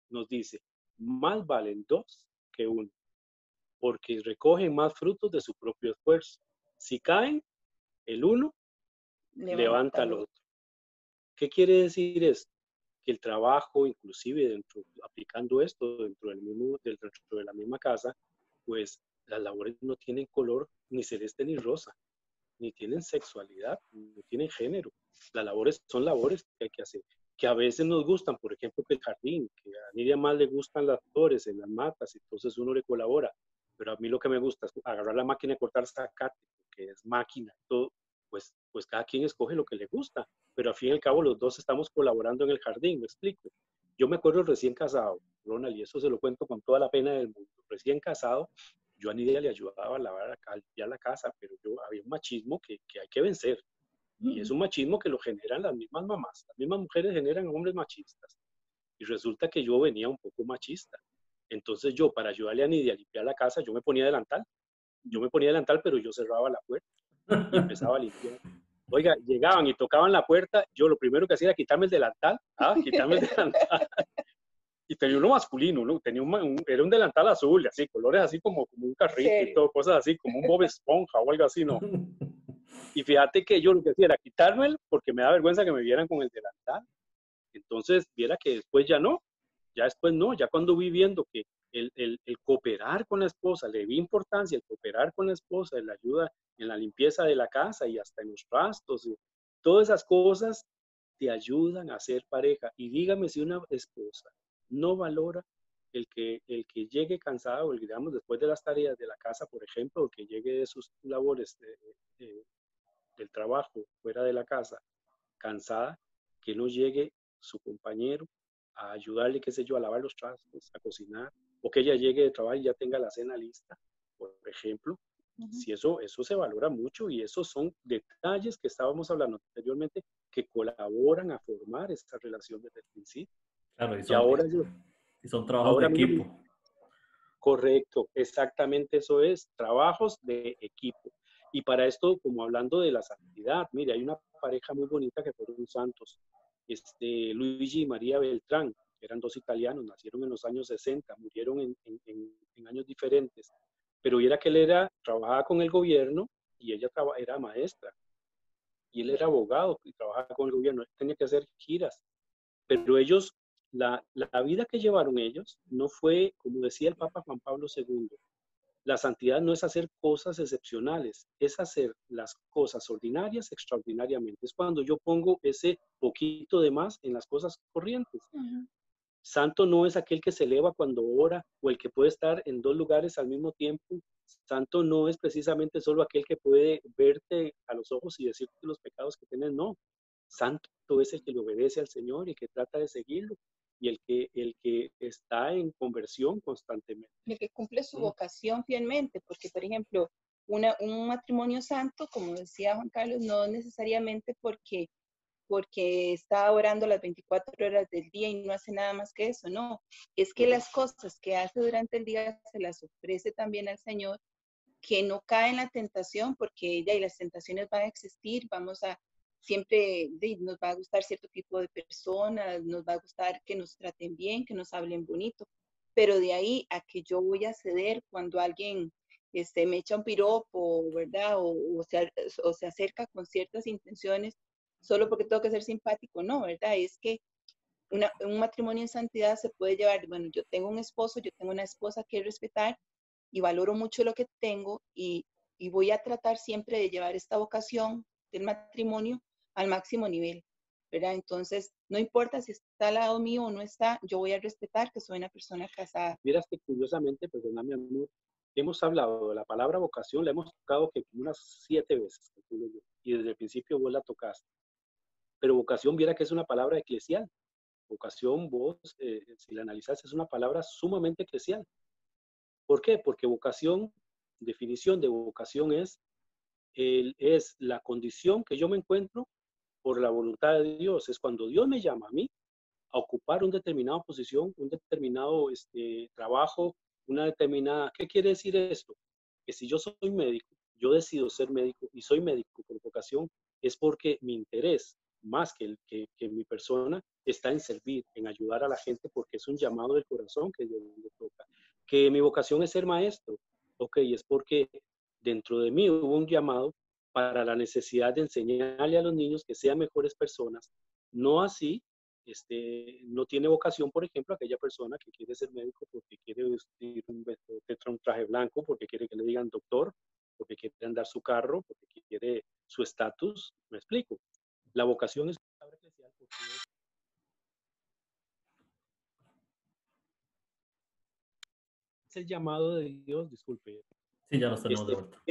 Nos dice, más valen dos que uno, porque recogen más frutos de su propio esfuerzo. Si caen, el uno levanta al otro. ¿Qué quiere decir esto? El trabajo, inclusive dentro, aplicando esto dentro, del mismo, dentro de la misma casa, pues las labores no tienen color ni celeste ni rosa, ni tienen sexualidad, ni tienen género. Las labores son labores que hay que hacer, que a veces nos gustan, por ejemplo, que el jardín, que a Nidia más le gustan las flores en las matas, entonces uno le colabora. Pero a mí lo que me gusta es agarrar la máquina y cortar zacate, que es máquina, todo, pues, pues cada quien escoge lo que le gusta, pero al fin y al cabo los dos estamos colaborando en el jardín, me explico. Yo me acuerdo recién casado, Ronald, y eso se lo cuento con toda la pena del mundo. Recién casado, yo a Nidia le ayudaba a lavar, a limpiar la casa, pero yo había un machismo que, que hay que vencer. Y es un machismo que lo generan las mismas mamás. Las mismas mujeres generan hombres machistas. Y resulta que yo venía un poco machista. Entonces yo, para ayudarle a Nidia a limpiar la casa, yo me ponía delantal. Yo me ponía delantal, pero yo cerraba la puerta empezaba a limpiar. Oiga, llegaban y tocaban la puerta, yo lo primero que hacía era quitarme el delantal, ¿ah? quitarme el delantal. *laughs* y tenía uno masculino, ¿no? Tenía un, era un delantal azul, así, colores así como, como un carrito y todo, cosas así, como un Bob Esponja o algo así, ¿no? *laughs* Y fíjate que yo lo que hacía era quitármelo porque me da vergüenza que me vieran con el delantal. Entonces, viera que después ya no, ya después no, ya cuando vi viendo que el, cooperar con la esposa, le vi importancia el cooperar con la esposa, la ayuda en la limpieza de la casa y hasta en los trastos, y todas esas cosas te ayudan a ser pareja. Y dígame si una esposa no valora el que, el que llegue cansado, digamos, después de las tareas de la casa, por ejemplo, o que llegue de sus labores del trabajo fuera de la casa cansada, que no llegue su compañero a ayudarle, qué sé yo, a lavar los trastos, a cocinar, o que ella llegue de trabajo y ya tenga la cena lista, por ejemplo. Si eso, eso se valora mucho y esos son detalles que estábamos hablando anteriormente que colaboran a formar esta relación desde el principio. Claro, y, ahora yo, y son trabajos de equipo. correcto, exactamente eso es, trabajos de equipo. Y para esto, como hablando de la santidad, mire, hay una pareja muy bonita que fueron santos, este, Luigi y María Beltrán, eran dos italianos, nacieron en los años 60, murieron en, en, años diferentes, pero era que él era, trabajaba con el gobierno y ella era maestra, y él era abogado y trabajaba con el gobierno, tenía que hacer giras, pero ellos la, vida que llevaron ellos no fue, como decía el Papa Juan Pablo II, la santidad no es hacer cosas excepcionales, es hacer las cosas ordinarias extraordinariamente. Es cuando yo pongo ese poquito de más en las cosas corrientes. Santo no es aquel que se eleva cuando ora o el que puede estar en dos lugares al mismo tiempo. Santo no es precisamente solo aquel que puede verte a los ojos y decirte los pecados que tienes. No. Santo es el que le obedece al Señor y que trata de seguirlo y el que, el que está en conversión constantemente. El que cumple su vocación fielmente, porque por ejemplo, una, un matrimonio santo, como decía Juan Carlos, no necesariamente porque, porque está orando las 24 horas del día y no hace nada más que eso, no, es que las cosas que hace durante el día se las ofrece también al Señor, que no cae en la tentación, porque ella y las tentaciones van a existir, vamos a, siempre nos va a gustar cierto tipo de personas, nos va a gustar que nos traten bien, que nos hablen bonito, pero de ahí a que yo voy a ceder cuando alguien este, me echa un piropo, ¿verdad? O, se, o se acerca con ciertas intenciones solo porque tengo que ser simpático, no, ¿verdad? Es que un matrimonio en santidad se puede llevar, bueno, yo tengo un esposo, yo tengo una esposa que respetar y valoro mucho lo que tengo y, y voy a tratar siempre de llevar esta vocación del matrimonio al máximo nivel, ¿verdad? Entonces, no importa si está al lado mío o no está, yo voy a respetar que soy una persona casada. Miras que curiosamente, perdóname, amor, hemos hablado de la palabra vocación, la hemos tocado que unas siete veces, y desde el principio vos la tocaste. Pero vocación, viera que es una palabra eclesial. Vocación, vos, eh, si la analizas, es una palabra sumamente eclesial. ¿Por qué? Porque vocación, definición de vocación es, el, es la condición que yo me encuentro por la voluntad de Dios. Es cuando Dios me llama a mí a ocupar una determinada posición, un determinado este, trabajo, una determinada... ¿Qué quiere decir esto? Que si yo soy médico, yo decido ser médico y soy médico por vocación, es porque mi interés, más que, que mi persona, está en servir, en ayudar a la gente, porque es un llamado del corazón que Dios me toca. Que mi vocación es ser maestro, ok, es porque dentro de mí hubo un llamado para la necesidad de enseñarle a los niños que sean mejores personas. No así, este, no tiene vocación, por ejemplo, aquella persona que quiere ser médico porque quiere vestir un, un traje blanco, porque quiere que le digan doctor, porque quiere andar su carro, porque quiere su estatus. Me explico. La vocación es palabra porque es el llamado de Dios, disculpe. Sí, ya lo tenemos de vuelta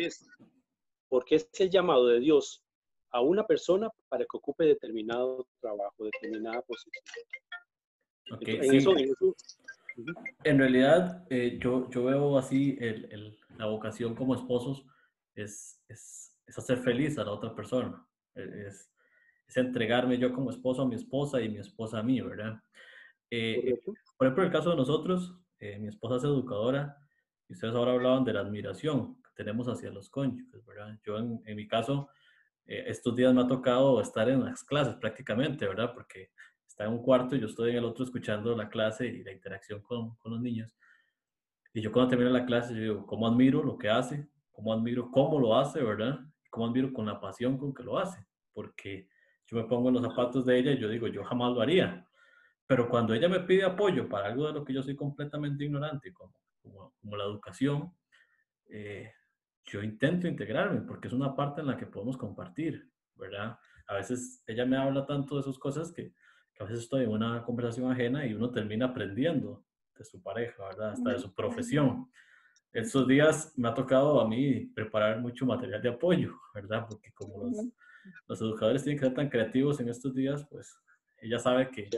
porque es el llamado de Dios a una persona para que ocupe determinado trabajo, determinada posición. en, realidad, eh, yo, yo veo así el, la vocación como esposos es, es, es, hacer feliz a la otra persona, e, es, es, entregarme yo como esposo a mi esposa y mi esposa a mí, ¿verdad? Eh, por ejemplo, en el caso de nosotros, eh, mi esposa es educadora y ustedes ahora hablaban de la admiración tenemos hacia los cónyuges, ¿verdad? Yo en, mi caso, eh, estos días me ha tocado estar en las clases prácticamente, ¿verdad? Porque está en un cuarto y yo estoy en el otro escuchando la clase y la interacción con, con los niños. Y yo cuando termino la clase, yo digo, ¿cómo admiro lo que hace? ¿Cómo admiro cómo lo hace, verdad? ¿Cómo admiro con la pasión con que lo hace? Porque yo me pongo en los zapatos de ella y yo digo, yo jamás lo haría. Pero cuando ella me pide apoyo para algo de lo que yo soy completamente ignorante, como, como, como la educación, eh, yo intento integrarme porque es una parte en la que podemos compartir, ¿verdad? A veces ella me habla tanto de esas cosas que, que a veces estoy en una conversación ajena y uno termina aprendiendo de su pareja, ¿verdad? Hasta de su profesión. Estos días me ha tocado a mí preparar mucho material de apoyo, ¿verdad? Porque como los, los educadores tienen que ser tan creativos en estos días, pues ella sabe que,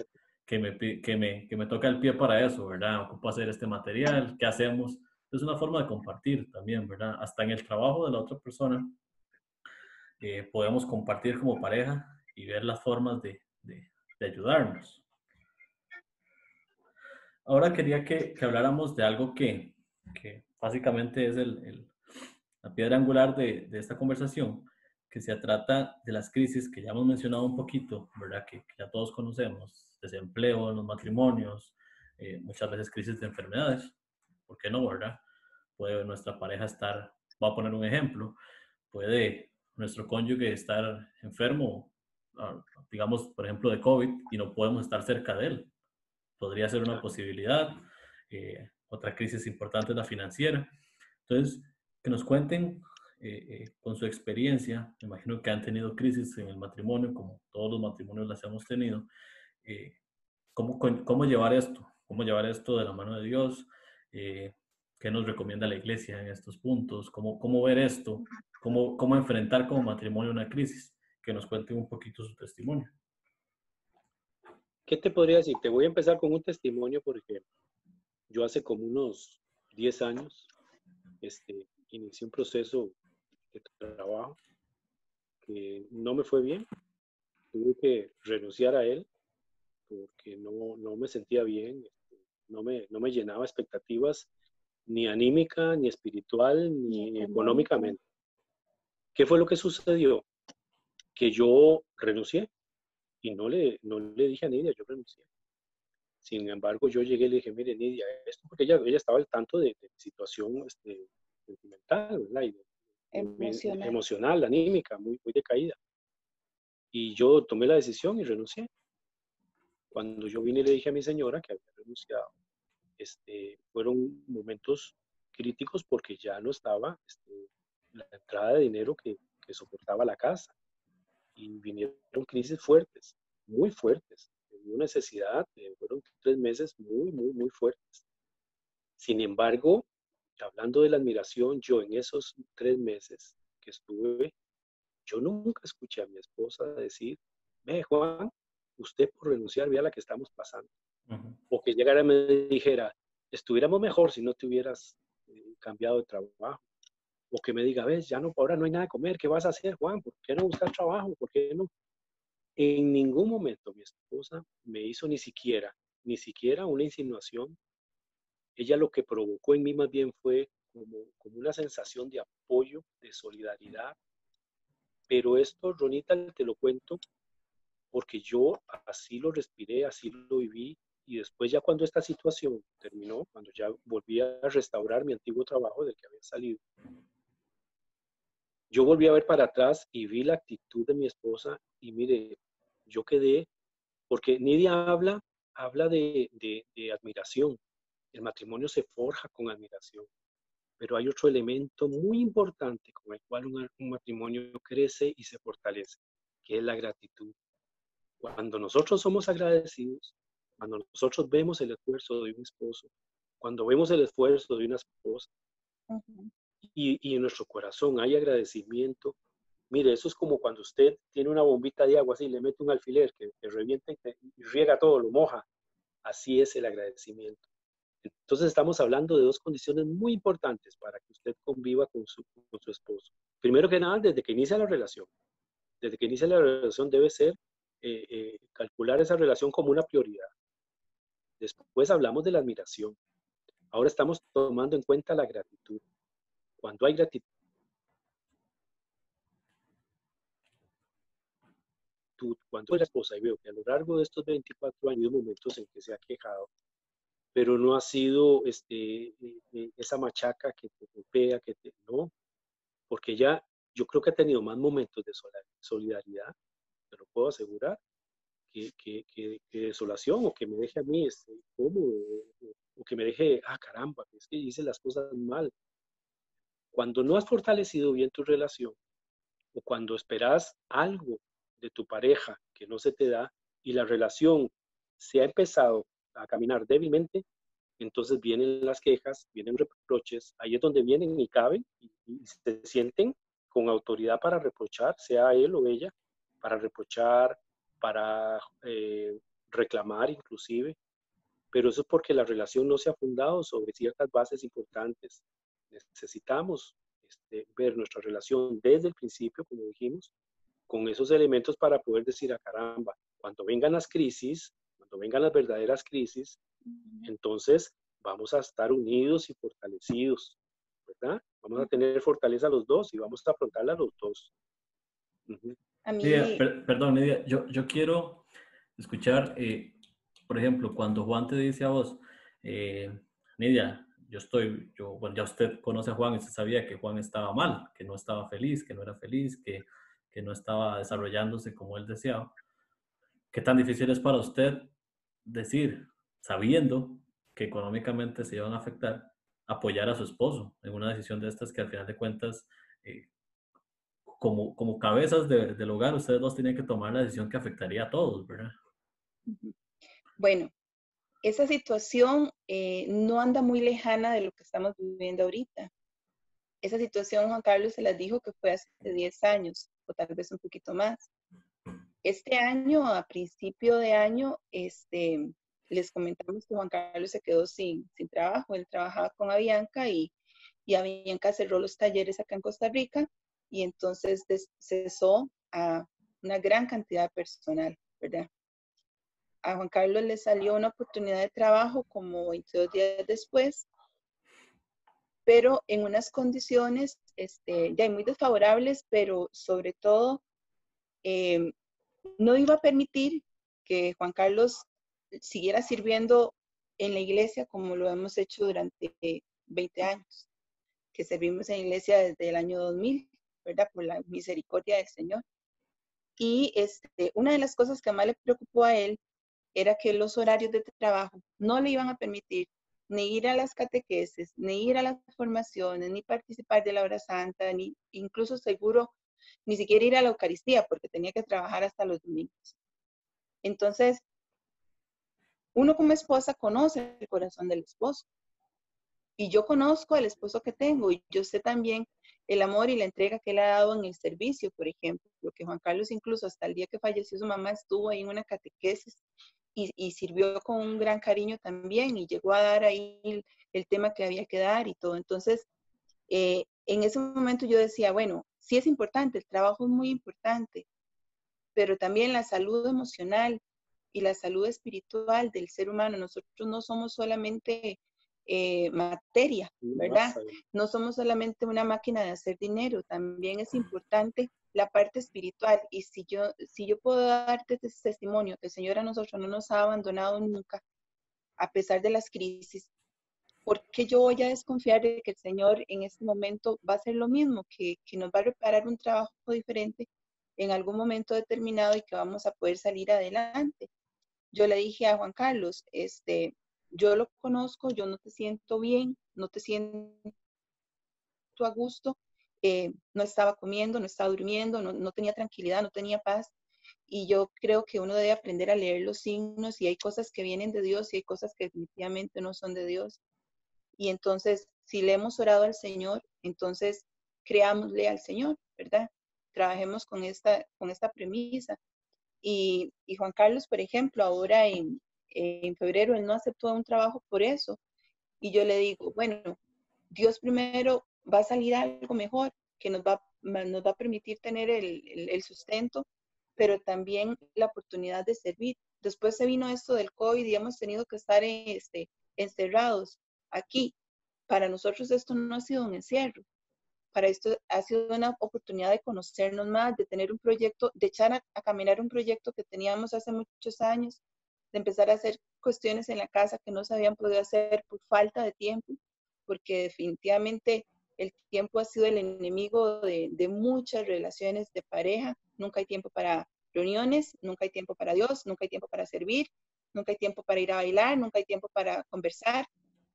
que, me, que, me, que me toca el pie para eso, ¿verdad? Ocupo hacer este material, ¿qué hacemos? Es una forma de compartir también, ¿verdad? Hasta en el trabajo de la otra persona eh, podemos compartir como pareja y ver las formas de, de, de ayudarnos. Ahora quería que, que habláramos de algo que, que básicamente es el, el, la piedra angular de, de, esta conversación, que se trata de las crisis que ya hemos mencionado un poquito, ¿verdad? Que, que ya todos conocemos, desempleo en los matrimonios, eh, muchas veces crisis de enfermedades, ¿por qué no, verdad? Puede nuestra pareja estar, voy a poner un ejemplo, puede nuestro cónyuge estar enfermo, ah, digamos, por ejemplo, de COVID y no podemos estar cerca de él. Podría ser una posibilidad. Eh, otra crisis importante es la financiera. Entonces, que nos cuenten eh, eh, con su experiencia, me imagino que han tenido crisis en el matrimonio, como todos los matrimonios las hemos tenido, eh, ¿cómo, ¿cómo, llevar esto? ¿Cómo llevar esto de la mano de Dios? Eh, ¿Qué nos recomienda la iglesia en estos puntos? ¿Cómo, cómo ver esto? ¿Cómo, ¿Cómo enfrentar como matrimonio una crisis? Que nos cuente un poquito su testimonio. ¿Qué te podría decir? Te voy a empezar con un testimonio porque yo hace como unos 10 años este, inicié un proceso de trabajo que no me fue bien. Tuve que renunciar a él porque no, no me sentía bien, este, no me, no me llenaba expectativas ni anímica, ni espiritual, ni económicamente. ¿Qué fue lo que sucedió? Que yo renuncié y no le, no le dije a Nidia, yo renuncié. Sin embargo, yo llegué y le dije, mire, Nidia, esto porque ella, ella estaba al tanto de, de situación este, sentimental, ¿verdad? Y emocional. emocional, anímica, muy, muy decaída. Y yo tomé la decisión y renuncié. Cuando yo vine y le dije a mi señora que había renunciado, este, fueron momentos críticos porque ya no estaba este, la entrada de dinero que, que, soportaba la casa. Y vinieron crisis fuertes, muy fuertes. Hubo necesidad, eh, fueron tres meses muy, muy, muy fuertes. Sin embargo, hablando de la admiración, yo en esos tres meses que estuve, yo nunca escuché a mi esposa decir, ve Juan, usted por renunciar, vea la que estamos pasando. O que llegara y me dijera, estuviéramos mejor si no te hubieras eh, cambiado de trabajo. O que me diga, ves, ya no, ahora no hay nada de comer, ¿qué vas a hacer, Juan? ¿Por qué no buscar trabajo? ¿Por qué no? En ningún momento mi esposa me hizo ni siquiera, ni siquiera una insinuación. Ella lo que provocó en mí más bien fue como, como una sensación de apoyo, de solidaridad. Pero esto, Ronita, te lo cuento porque yo así lo respiré, así lo viví, y después ya cuando esta situación terminó, cuando ya volví a restaurar mi antiguo trabajo del que había salido, yo volví a ver para atrás y vi la actitud de mi esposa y mire, yo quedé, porque Nidia habla, habla de, admiración, el matrimonio se forja con admiración, pero hay otro elemento muy importante con el cual un, un matrimonio crece y se fortalece, que es la gratitud. Cuando nosotros somos agradecidos, cuando nosotros vemos el esfuerzo de un esposo, cuando vemos el esfuerzo de una esposa, uh -huh. y, y, en nuestro corazón hay agradecimiento, mire, eso es como cuando usted tiene una bombita de agua así, le mete un alfiler que, que revienta y, y riega todo, lo moja. Así es el agradecimiento. Entonces estamos hablando de dos condiciones muy importantes para que usted conviva con su, con su esposo. Primero que nada, desde que inicia la relación. Desde que inicia la relación debe ser eh, eh, calcular esa relación como una prioridad. Después hablamos de la admiración. Ahora estamos tomando en cuenta la gratitud. Cuando hay gratitud, cuando la esposa y veo que a lo largo de estos 24 años hay momentos en que se ha quejado, pero no ha sido este, eh, esa machaca que te golpea, que te, no, porque ya yo creo que ha tenido más momentos de solidaridad, te lo puedo asegurar, que, que, que, que desolación o que me deje a mí este, cómodo o, que me deje, ah, caramba, es que hice las cosas mal. Cuando no has fortalecido bien tu relación o cuando esperas algo de tu pareja que no se te da y la relación se ha empezado a caminar débilmente, entonces vienen las quejas, vienen reproches, ahí es donde vienen y caben y, se sienten con autoridad para reprochar, sea él o ella, para reprochar, para eh, reclamar inclusive, pero eso es porque la relación no se ha fundado sobre ciertas bases importantes. Necesitamos este, ver nuestra relación desde el principio, como dijimos, con esos elementos para poder decir a ah, caramba, cuando vengan las crisis, cuando vengan las verdaderas crisis, entonces vamos a estar unidos y fortalecidos, ¿verdad? Vamos a tener fortaleza los dos y vamos a afrontarla los dos. perdón, Nidia, yo, yo quiero escuchar, eh, por ejemplo, cuando Juan te dice a vos, eh, Nidia, yo estoy, yo, bueno, ya usted conoce a Juan y usted sabía que Juan estaba mal, que no estaba feliz, que no era feliz, que, que no estaba desarrollándose como él deseaba. ¿Qué tan difícil es para usted decir, sabiendo que económicamente se iban a afectar, apoyar a su esposo en una decisión de estas que al final de cuentas, eh, como, como cabezas del hogar, ustedes dos tienen que tomar la decisión que afectaría a todos, ¿verdad? Bueno, esa situación eh, no anda muy lejana de lo que estamos viviendo ahorita. Esa situación Juan Carlos se las dijo que fue hace 10 años o tal vez un poquito más. Este año, a principio de año, este, les comentamos que Juan Carlos se quedó sin, sin trabajo. Él trabajaba con Avianca y, y Avianca cerró los talleres acá en Costa Rica y entonces cesó a una gran cantidad de personal, ¿verdad? A Juan Carlos le salió una oportunidad de trabajo como 22 días después, pero en unas condiciones este, ya muy desfavorables, pero sobre todo eh, no iba a permitir que Juan Carlos siguiera sirviendo en la iglesia como lo hemos hecho durante 20 años, que servimos en la iglesia desde el año 2000, ¿verdad? Por la misericordia del Señor. Y este, una de las cosas que más le preocupó a él era que los horarios de trabajo no le iban a permitir ni ir a las catequeses, ni ir a las formaciones, ni participar de la hora santa, ni incluso seguro ni siquiera ir a la Eucaristía porque tenía que trabajar hasta los domingos. Entonces, uno como esposa conoce el corazón del esposo. Y yo conozco al esposo que tengo y yo sé también el amor y la entrega que él ha dado en el servicio, por ejemplo, lo que Juan Carlos incluso hasta el día que falleció su mamá estuvo ahí en una catequesis y, sirvió con un gran cariño también y llegó a dar ahí el, tema que había que dar y todo. Entonces, eh, en ese momento yo decía, bueno, sí es importante, el trabajo es muy importante, pero también la salud emocional, y la salud espiritual del ser humano. Nosotros no somos solamente eh, materia, ¿verdad? No somos solamente una máquina de hacer dinero, también es importante la parte espiritual. Y si yo, si yo puedo darte este testimonio que el Señor a nosotros no nos ha abandonado nunca, a pesar de las crisis, ¿por qué yo voy a desconfiar de que el Señor en este momento va a hacer lo mismo, que, que nos va a reparar un trabajo diferente en algún momento determinado y que vamos a poder salir adelante? yo le dije a Juan Carlos, este, yo lo conozco, yo no te siento bien, no te siento a gusto, eh, no estaba comiendo, no estaba durmiendo, no, no, tenía tranquilidad, no tenía paz. Y yo creo que uno debe aprender a leer los signos y hay cosas que vienen de Dios y hay cosas que definitivamente no son de Dios. Y entonces, si le hemos orado al Señor, entonces creámosle al Señor, ¿verdad? Trabajemos con esta, con esta premisa. Y, Juan Carlos, por ejemplo, ahora en, febrero, él no aceptó un trabajo por eso. Y yo le digo, bueno, Dios primero va a salir algo mejor, que nos va, nos va a permitir tener el, sustento, pero también la oportunidad de servir. Después se vino esto del COVID y hemos tenido que estar este, encerrados aquí. Para nosotros esto no ha sido un encierro, para esto ha sido una oportunidad de conocernos más, de tener un proyecto, de echar a, caminar un proyecto que teníamos hace muchos años, de empezar a hacer cuestiones en la casa que no se habían podido hacer por falta de tiempo, porque definitivamente el tiempo ha sido el enemigo de, de muchas relaciones de pareja. Nunca hay tiempo para reuniones, nunca hay tiempo para Dios, nunca hay tiempo para servir, nunca hay tiempo para ir a bailar, nunca hay tiempo para conversar,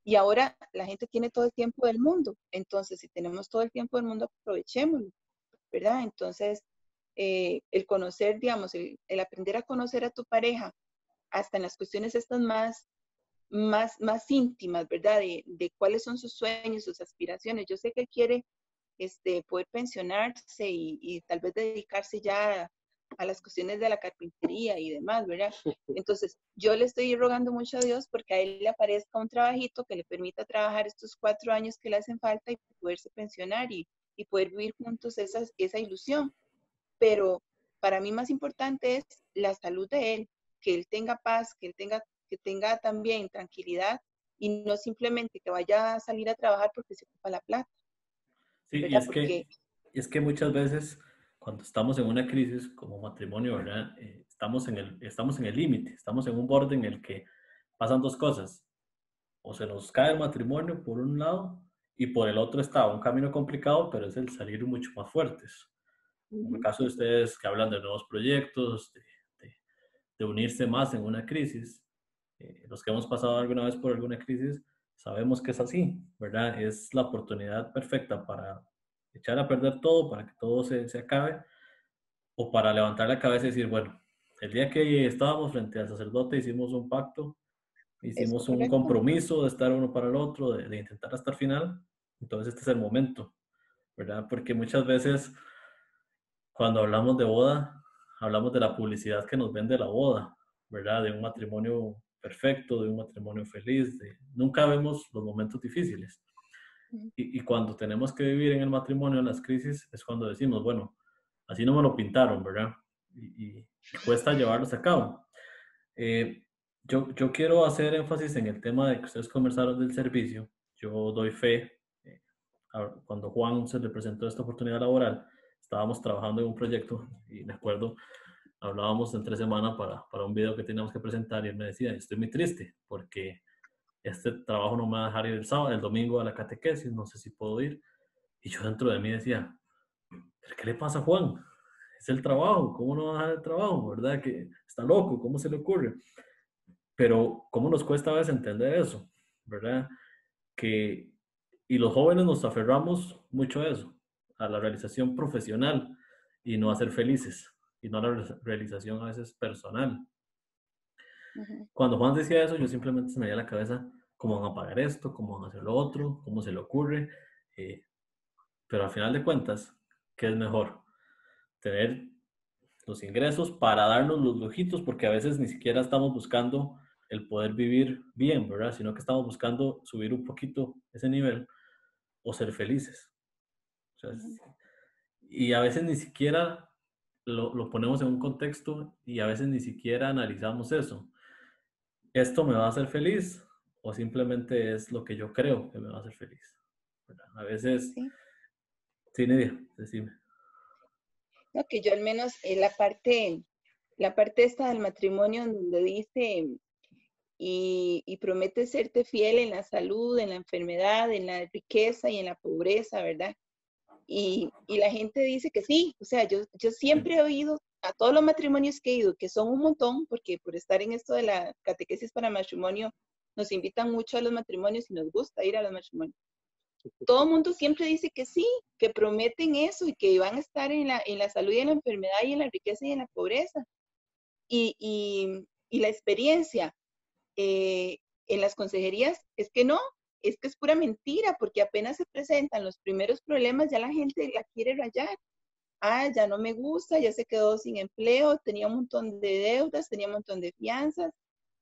y ahora la gente tiene todo el tiempo del mundo. Entonces, si tenemos todo el tiempo del mundo, aprovechémoslo, ¿verdad? Entonces, eh, el conocer, digamos, el, aprender a conocer a tu pareja, hasta en las cuestiones estas más más, más íntimas, ¿verdad? De, cuáles son sus sueños, sus aspiraciones. Yo sé que quiere este, poder pensionarse y, y tal vez dedicarse ya a las cuestiones de la carpintería y demás, ¿verdad? *laughs* Entonces, yo le estoy rogando mucho a Dios porque a él le aparezca un trabajito que le permita trabajar estos cuatro años que le hacen falta y poderse pensionar y, y poder vivir juntos esa, esa ilusión. Pero para mí más importante es la salud de él, que él tenga paz, que él tenga, que tenga también tranquilidad y no simplemente que vaya a salir a trabajar porque se ocupa la plata. Sí, y es, que, y es que muchas veces cuando estamos en una crisis como matrimonio, ¿verdad? Eh, estamos en el estamos en el límite, estamos en un borde en el que pasan dos cosas. O se nos cae el matrimonio por un lado y por el otro está un camino complicado, pero es el salir mucho más fuertes. En el caso de ustedes que hablan de nuevos proyectos, de, de, unirse más en una crisis, eh, los que hemos pasado alguna vez por alguna crisis, sabemos que es así, ¿verdad? Es la oportunidad perfecta para echar a perder todo para que todo se, se acabe, o para levantar la cabeza y decir, bueno, el día que estábamos frente al sacerdote hicimos un pacto, hicimos un compromiso de estar uno para el otro, de, de, intentar hasta el final, entonces este es el momento, ¿verdad? Porque muchas veces cuando hablamos de boda, hablamos de la publicidad que nos vende la boda, ¿verdad? De un matrimonio perfecto, de un matrimonio feliz, de, nunca vemos los momentos difíciles. Y, cuando tenemos que vivir en el matrimonio, en las crisis, es cuando decimos, bueno, así no me lo pintaron, ¿verdad? Y, cuesta llevarlos a cabo. Eh, yo, yo quiero hacer énfasis en el tema de que ustedes conversaron del servicio. Yo doy fe. Eh, cuando Juan se le presentó esta oportunidad laboral, estábamos trabajando en un proyecto y me acuerdo, hablábamos en tres semanas para, para un video que teníamos que presentar y él me decía, estoy muy triste porque este trabajo no me va a dejar ir el sábado, el domingo a la catequesis, no sé si puedo ir. Y yo dentro de mí decía, qué le pasa a Juan? Es el trabajo, ¿cómo no va a dejar el trabajo? ¿Verdad? Que está loco, ¿cómo se le ocurre? Pero ¿cómo nos cuesta a veces entender eso? ¿Verdad? Que, y los jóvenes nos aferramos mucho a eso, a la realización profesional y no a ser felices, y no a la realización a veces personal. Cuando Juan decía eso, yo simplemente se me veía la cabeza, ¿cómo van a pagar esto? ¿Cómo van a hacer lo otro? ¿Cómo se le ocurre? Eh, pero al final de cuentas, ¿qué es mejor? Tener los ingresos para darnos los lujitos, porque a veces ni siquiera estamos buscando el poder vivir bien, ¿verdad? Sino que estamos buscando subir un poquito ese nivel o ser felices. y a veces ni siquiera lo, lo, ponemos en un contexto y a veces ni siquiera analizamos eso. ¿esto me va a hacer feliz? ¿O simplemente es lo que yo creo que me va a hacer feliz? A veces, sí, sí decime. No, que yo al menos en la parte, la parte esta del matrimonio donde dice y, y, promete serte fiel en la salud, en la enfermedad, en la riqueza y en la pobreza, ¿verdad? Y, y la gente dice que sí, o sea, yo, yo siempre he oído a todos los matrimonios que he ido, que son un montón, porque por estar en esto de la catequesis para matrimonio, nos invitan mucho a los matrimonios y nos gusta ir a los matrimonios. Todo el mundo siempre dice que sí, que prometen eso y que van a estar en la, en la salud y en la enfermedad y en la riqueza y en la pobreza. Y, y, y la experiencia eh, en las consejerías es que no, es que es pura mentira, porque apenas se presentan los primeros problemas, ya la gente la quiere rayar ah, ya no me gusta, ya se quedó sin empleo, tenía un montón de deudas, tenía un montón de fianzas,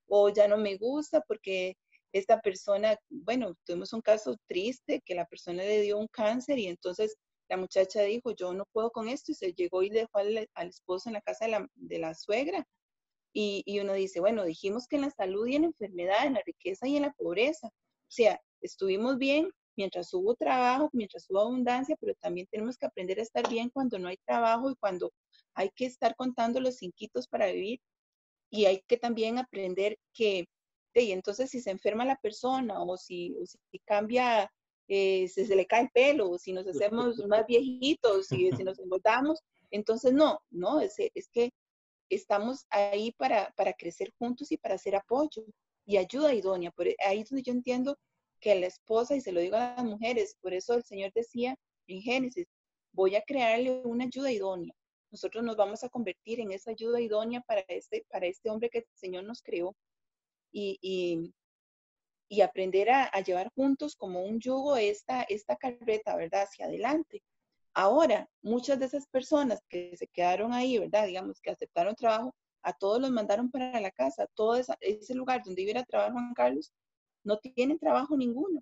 o ya no me gusta porque esta persona, bueno, tuvimos un caso triste que la persona le dio un cáncer y entonces la muchacha dijo, yo no puedo con esto y se llegó y dejó al, esposo en la casa de la, de la suegra. Y, y, uno dice, bueno, dijimos que en la salud y en la enfermedad, en la riqueza y en la pobreza. O sea, estuvimos bien, mientras hubo trabajo, mientras hubo abundancia, pero también tenemos que aprender a estar bien cuando no hay trabajo y cuando hay que estar contando los cinquitos para vivir. Y hay que también aprender que, y entonces si se enferma la persona o si, si cambia, eh, si se le cae el pelo, o si nos hacemos más *laughs* viejitos, si, si nos engordamos, entonces no, no, es, es que estamos ahí para, para crecer juntos y para hacer apoyo y ayuda idónea. Por ahí es donde yo entiendo que la esposa, y se lo digo a las mujeres, por eso el Señor decía en Génesis, voy a crearle una ayuda idónea. Nosotros nos vamos a convertir en esa ayuda idónea para este, para este hombre que el Señor nos creó. Y, y, y aprender a, llevar juntos como un yugo esta, esta carreta, ¿verdad? Hacia adelante. Ahora, muchas de esas personas que se quedaron ahí, ¿verdad? Digamos que aceptaron trabajo, a todos los mandaron para la casa, todo ese lugar donde iba a trabajar Juan Carlos, no tienen trabajo ninguno.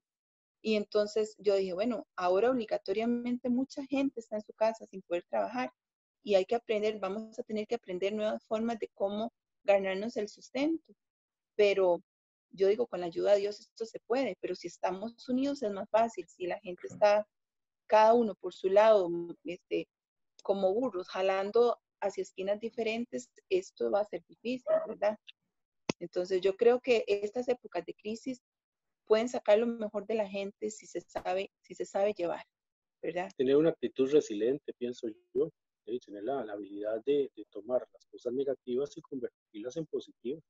Y entonces yo dije, bueno, ahora obligatoriamente mucha gente está en su casa sin poder trabajar y hay que aprender, vamos a tener que aprender nuevas formas de cómo ganarnos el sustento. Pero yo digo, con la ayuda de Dios esto se puede, pero si estamos unidos es más fácil, si la gente está cada uno por su lado, este, como burros, jalando hacia esquinas diferentes, esto va a ser difícil, ¿verdad? Entonces yo creo que estas épocas de crisis pueden sacar lo mejor de la gente si se sabe, si se sabe llevar, ¿verdad? Tener una actitud resiliente, pienso yo, tener la, habilidad de, de, tomar las cosas negativas y convertirlas en positivas.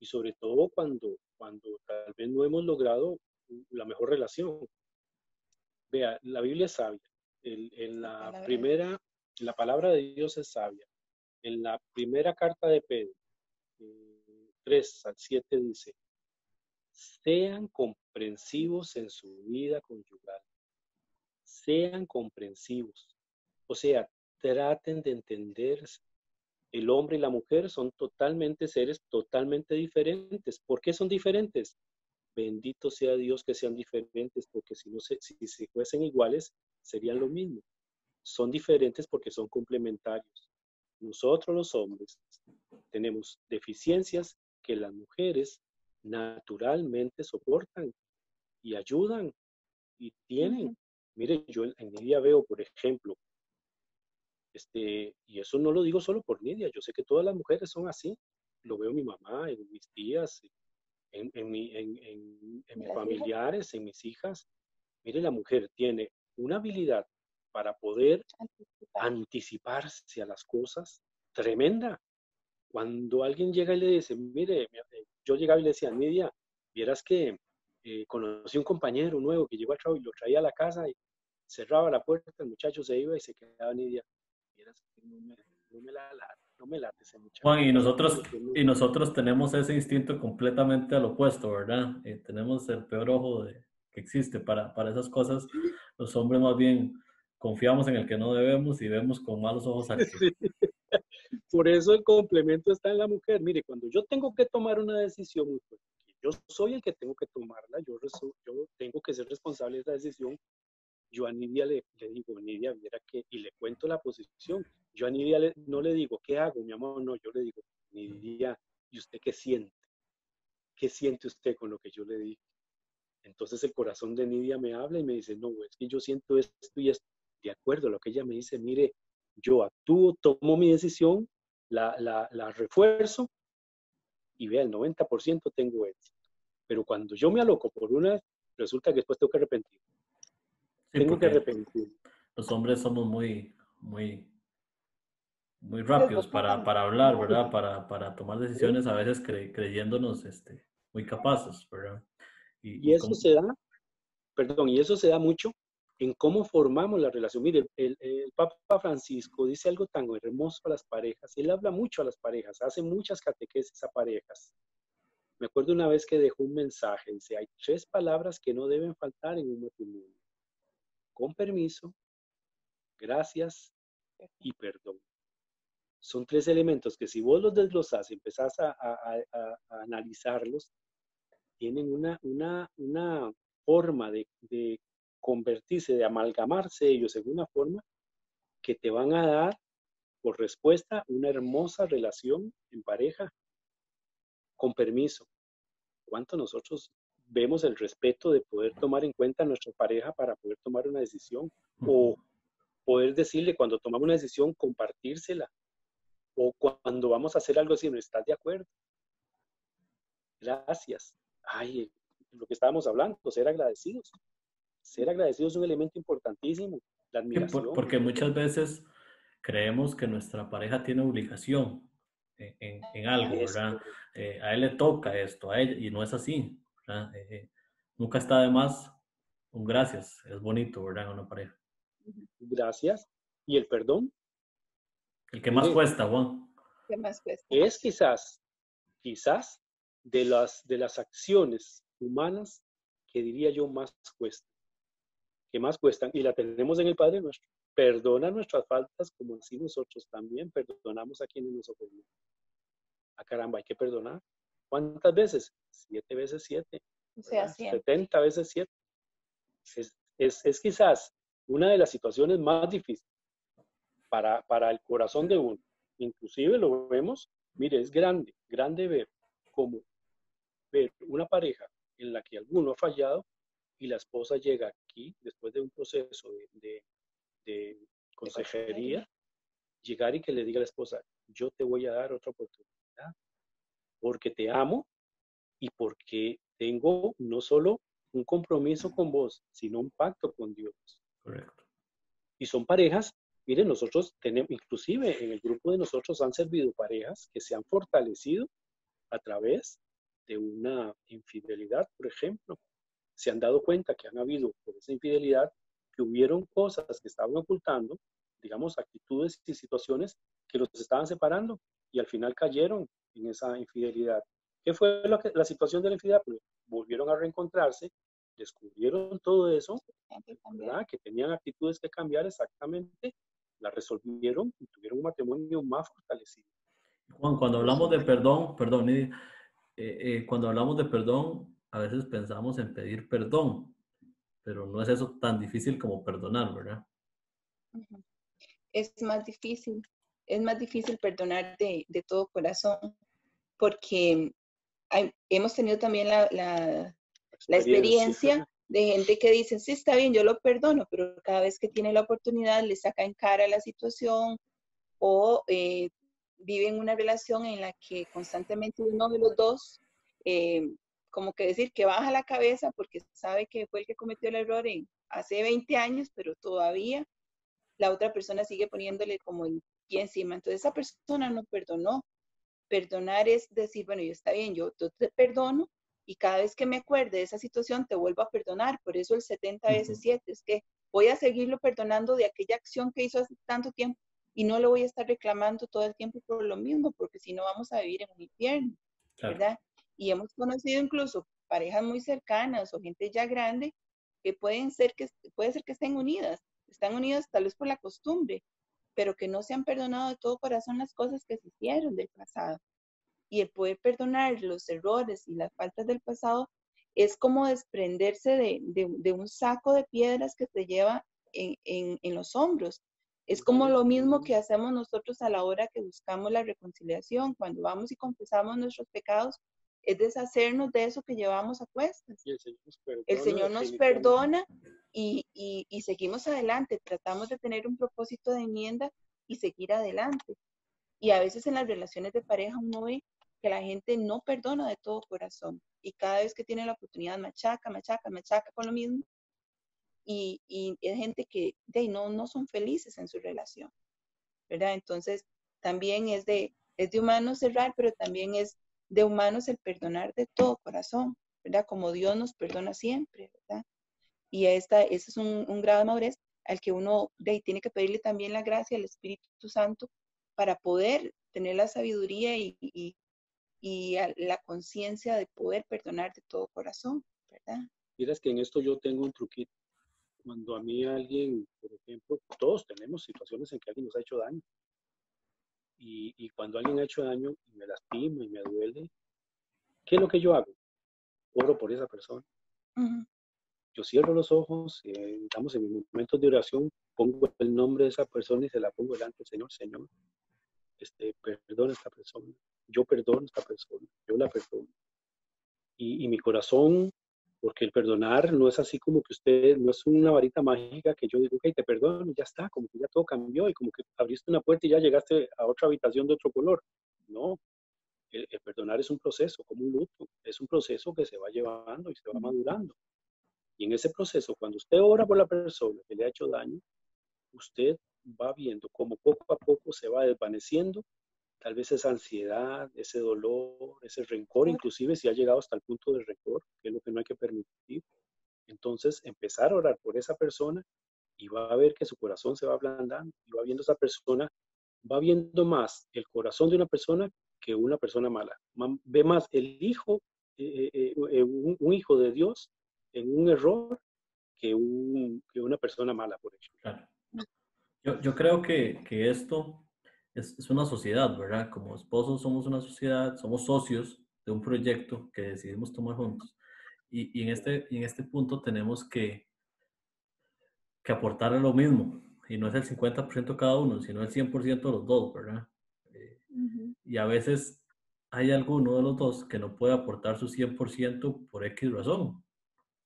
Y sobre todo cuando, cuando tal vez no hemos logrado la mejor relación. Vea, la Biblia es sabia. En, la, primera, la palabra de Dios es sabia. En la primera carta de Pedro, 3 al 7 dice, sean comprensivos en su vida conyugal. Sean comprensivos. O sea, traten de entenderse. El hombre y la mujer son totalmente seres totalmente diferentes. ¿Por qué son diferentes? Bendito sea Dios que sean diferentes, porque si no se, si, si fuesen iguales, serían lo mismo. Son diferentes porque son complementarios. Nosotros los hombres tenemos deficiencias que las mujeres naturalmente soportan y ayudan y tienen. Mire, yo en Nidia veo, por ejemplo, este, y eso no lo digo solo por Nidia, yo sé que todas las mujeres son así. Lo veo en mi mamá, en mis tías, en, en, mi, en, en mis familiares, en mis hijas. Mire, la mujer tiene una habilidad para poder anticiparse a las cosas tremenda. Cuando alguien llega y le dice, mire, yo llegaba y le decía, Nidia, vieras que eh, conocí un compañero nuevo que llegó al trabajo y lo traía a la casa y cerraba la puerta, el muchacho se iba y se quedaba Nidia. Vieras que no me, no me, la, no me late ese muchacho. Juan, y nosotros, y nosotros tenemos ese instinto completamente al opuesto, ¿verdad? Eh, tenemos el peor ojo de, que existe para, para esas cosas. Los hombres más bien confiamos en el que no debemos y vemos con malos ojos al que, *laughs* por eso el complemento está en la mujer. Mire, cuando yo tengo que tomar una decisión, yo soy el que tengo que tomarla, yo, yo tengo que ser responsable de esa decisión. Yo a Nidia le, digo, Nidia, mira que, y le cuento la posición. Yo a Nidia no le digo, ¿qué hago, mi amor? No, yo le digo, Nidia, ¿y usted qué siente? ¿Qué siente usted con lo que yo le digo? Entonces el corazón de Nidia me habla y me dice, no, es que yo siento esto y esto. De acuerdo a lo que ella me dice, mire, yo actúo, tomo mi decisión, la, la, refuerzo y vea, el 90% tengo éxito. Pero cuando yo me aloco por una, resulta que después tengo que arrepentir. Tengo que arrepentir. Los hombres somos muy, muy, muy rápidos para, para hablar, ¿verdad? Para, para, tomar decisiones, a veces creyéndonos este, muy capaces, ¿verdad? Y, eso se da, perdón, y eso se da mucho en cómo formamos la relación. Mire, el, Papa Francisco dice algo tan hermoso a las parejas. Él habla mucho a las parejas, hace muchas catequesis a parejas. Me acuerdo una vez que dejó un mensaje, dice, hay tres palabras que no deben faltar en un matrimonio. Con permiso, gracias y perdón. Son tres elementos que si vos los desglosás y empezás a, analizarlos, tienen una, una, una forma de, de convertirse, de amalgamarse ellos en una forma que te van a dar por respuesta una hermosa relación en pareja, con permiso. ¿Cuánto nosotros vemos el respeto de poder tomar en cuenta a nuestra pareja para poder tomar una decisión? O poder decirle cuando tomamos una decisión, compartírsela. O cuando vamos a hacer algo ¿no estás de acuerdo? Gracias. Ay, lo que estábamos hablando, ser agradecidos ser agradecido es un elemento importantísimo, la admiración. porque muchas veces creemos que nuestra pareja tiene obligación en, algo, ¿verdad? Eh, a él le toca esto, a ella, y no es así. Eh, eh, nunca está de más un gracias, es bonito, ¿verdad? En una pareja. Gracias. ¿Y el perdón? El que más cuesta, Juan. ¿Qué más cuesta? Es quizás, quizás de las, de las acciones humanas que diría yo más cuestan, que más cuestan, y la tenemos en el Padre nuestro. Perdona nuestras faltas como así nosotros también perdonamos a quienes nos ofenden. A ah, caramba, hay que perdonar. ¿Cuántas veces? Siete veces siete. O sea, Setenta veces siete. Es, es, es, quizás una de las situaciones más difíciles para, para el corazón de uno. Inclusive lo vemos, mire, es grande, grande ver cómo ver una pareja en la que alguno ha fallado y la esposa llega aquí después de un proceso de, de, consejería, llegar y que le diga a la esposa, yo te voy a dar otra oportunidad, porque te amo y porque tengo no solo un compromiso con vos, sino un pacto con Dios. Correcto. Y son parejas, miren, nosotros tenemos, inclusive en el grupo de nosotros han servido parejas que se han fortalecido a través de una infidelidad, por ejemplo. Se han dado cuenta que han habido por esa infidelidad, que hubieron cosas que estaban ocultando, digamos, actitudes y situaciones que los estaban separando y al final cayeron en esa infidelidad. ¿Qué fue la situación de la infidelidad? Pues volvieron a reencontrarse, descubrieron todo eso, ¿verdad? que tenían actitudes que cambiar exactamente, la resolvieron y tuvieron un matrimonio más fortalecido. Juan, cuando hablamos de perdón, perdón, eh, eh, cuando hablamos de perdón, a veces pensamos en pedir perdón, pero no es eso tan difícil como perdonar, ¿verdad? Es más difícil, es más difícil perdonar de, de todo corazón, porque hemos tenido también la, la, la experiencia de gente que dice, sí, está bien, yo lo perdono, pero cada vez que tiene la oportunidad le saca en cara la situación o eh, vive en una relación en la que constantemente uno de los dos, eh, como que decir que baja la cabeza porque sabe que fue el que cometió el error en, hace 20 años, pero todavía la otra persona sigue poniéndole como el pie encima. Entonces esa persona no perdonó. Perdonar es decir, bueno, yo está bien, yo, te perdono y cada vez que me acuerde de esa situación te vuelvo a perdonar. Por eso el 70 veces 7 es que voy a seguirlo perdonando de aquella acción que hizo hace tanto tiempo y no lo voy a estar reclamando todo el tiempo por lo mismo, porque si no vamos a vivir en un infierno, ¿verdad? Y hemos conocido incluso parejas muy cercanas o gente ya grande que pueden ser que puede ser que estén unidas, están unidas tal vez por la costumbre, pero que no se han perdonado de todo corazón las cosas que se hicieron del pasado. Y el poder perdonar los errores y las faltas del pasado es como desprenderse de, de, un saco de piedras que se lleva en, en, en los hombros es como lo mismo que hacemos nosotros a la hora que buscamos la reconciliación. Cuando vamos y confesamos nuestros pecados, es deshacernos de eso que llevamos a cuestas. El Señor nos perdona, y, y, seguimos adelante. Tratamos de tener un propósito de enmienda y seguir adelante. Y a veces en las relaciones de pareja uno ve que la gente no perdona de todo corazón. Y cada vez que tiene la oportunidad, machaca, machaca, machaca con lo mismo y, y es gente que de, no, no son felices en su relación, ¿verdad? Entonces, también es de, es de humanos cerrar, pero también es de humanos el perdonar de todo corazón, ¿verdad? Como Dios nos perdona siempre, ¿verdad? Y esta, ese es un, un grado de madurez al que uno de, tiene que pedirle también la gracia al Espíritu Santo para poder tener la sabiduría y, y, y la conciencia de poder perdonar de todo corazón, ¿verdad? Miras que en esto yo tengo un truquito cuando a mí alguien, por ejemplo, todos tenemos situaciones en que alguien nos ha hecho daño. Y, y cuando alguien ha hecho daño y me lastima y me duele, ¿qué es lo que yo hago? Oro por esa persona. Yo cierro los ojos, eh, estamos en mi momento de oración, pongo el nombre de esa persona y se la pongo delante del Señor, Señor, este, perdona a esta persona, yo perdono a esta persona, yo la perdono. Y, y mi corazón porque el perdonar no es así como que usted, no es una varita mágica que yo digo, ok, te perdono y ya está, como que ya todo cambió y como que abriste una puerta y ya llegaste a otra habitación de otro color. No, el, perdonar es un proceso, como un luto, es un proceso que se va llevando y se va madurando. Y en ese proceso, cuando usted ora por la persona que le ha hecho daño, usted va viendo cómo poco a poco se va desvaneciendo tal vez esa ansiedad, ese dolor, ese rencor, inclusive si ha llegado hasta el punto de rencor, que es lo que no hay que permitir. Entonces, empezar a orar por esa persona y va a ver que su corazón se va ablandando y va viendo esa persona, va viendo más el corazón de una persona que una persona mala. Ve más el hijo un, hijo de Dios en un error que, una persona mala, por ejemplo. Yo, yo, creo que, que esto es, es, una sociedad, ¿verdad? Como esposos somos una sociedad, somos socios de un proyecto que decidimos tomar juntos. Y, y en, este, en este punto tenemos que, que aportar lo mismo. Y no es el 50% cada uno, sino el 100% los dos, ¿verdad? Eh, y a veces hay alguno de los dos que no puede aportar su 100% por X razón.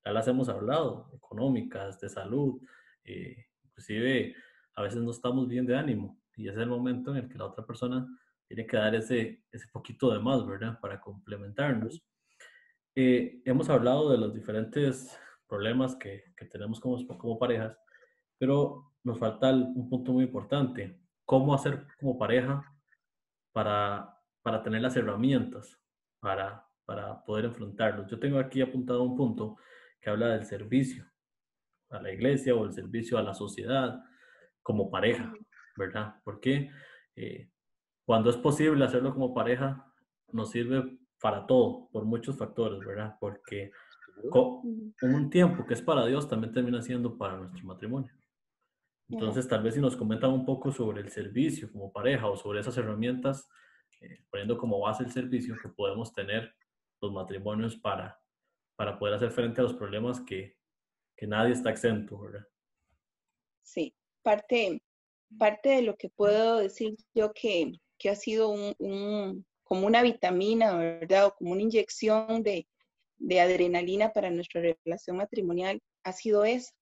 Ya las hemos hablado, económicas, de salud, eh, inclusive a veces no estamos bien de ánimo y es el momento en el que la otra persona tiene que dar ese, ese poquito de más, ¿verdad? Para complementarnos. Eh, hemos hablado de los diferentes problemas que, que tenemos como, como parejas, pero nos falta un punto muy importante, cómo hacer como pareja para para tener las herramientas para, para poder enfrentarlos. Yo tengo aquí apuntado un punto que habla del servicio a la iglesia o el servicio a la sociedad como pareja, ¿verdad? Porque eh, cuando es posible hacerlo como pareja, nos sirve para todo, por muchos factores, ¿verdad? Porque con un tiempo que es para Dios también termina siendo para nuestro matrimonio. Entonces, tal vez si nos comentan un poco sobre el servicio como pareja o sobre esas herramientas, eh, poniendo como base el servicio que podemos tener los matrimonios para, para poder hacer frente a los problemas que, que nadie está exento, ¿verdad? Sí, parte, parte de lo que puedo decir yo que, que ha sido un, como una vitamina, ¿verdad? O como una inyección de, de adrenalina para nuestra relación matrimonial ha sido eso,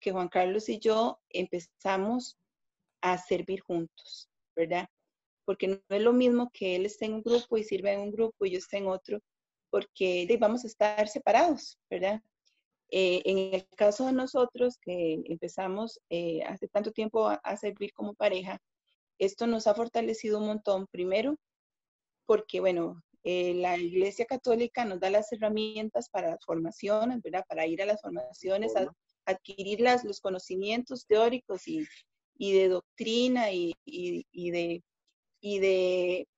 que Juan Carlos y yo empezamos a servir juntos, ¿verdad? porque no es lo mismo que él esté en un grupo y sirva en un grupo y yo esté en otro, porque vamos a estar separados, ¿verdad? Eh, en el caso de nosotros, que empezamos eh, hace tanto tiempo a, servir como pareja, esto nos ha fortalecido un montón. Primero, porque, bueno, eh, la Iglesia Católica nos da las herramientas para las formaciones, ¿verdad? Para ir a las formaciones, a, adquirir las, los conocimientos teóricos y, y de doctrina y, y, y de y de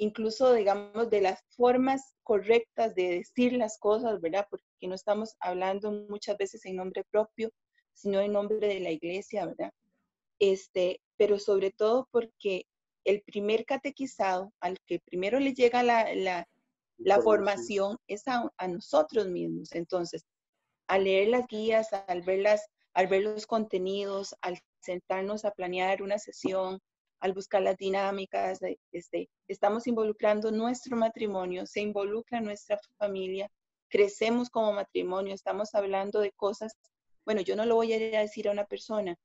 incluso, digamos, de las formas correctas de decir las cosas, ¿verdad? Porque no estamos hablando muchas veces en nombre propio, sino en nombre de la iglesia, ¿verdad? Este, pero sobre todo porque el primer catequizado, al que primero le llega la, la, formación, es a, a, nosotros mismos. Entonces, al leer las guías, al ver, al ver los contenidos, al sentarnos a planear una sesión, al buscar las dinámicas, este, estamos involucrando nuestro matrimonio, se involucra nuestra familia, crecemos como matrimonio, estamos hablando de cosas, bueno, yo no lo voy a decir a una persona,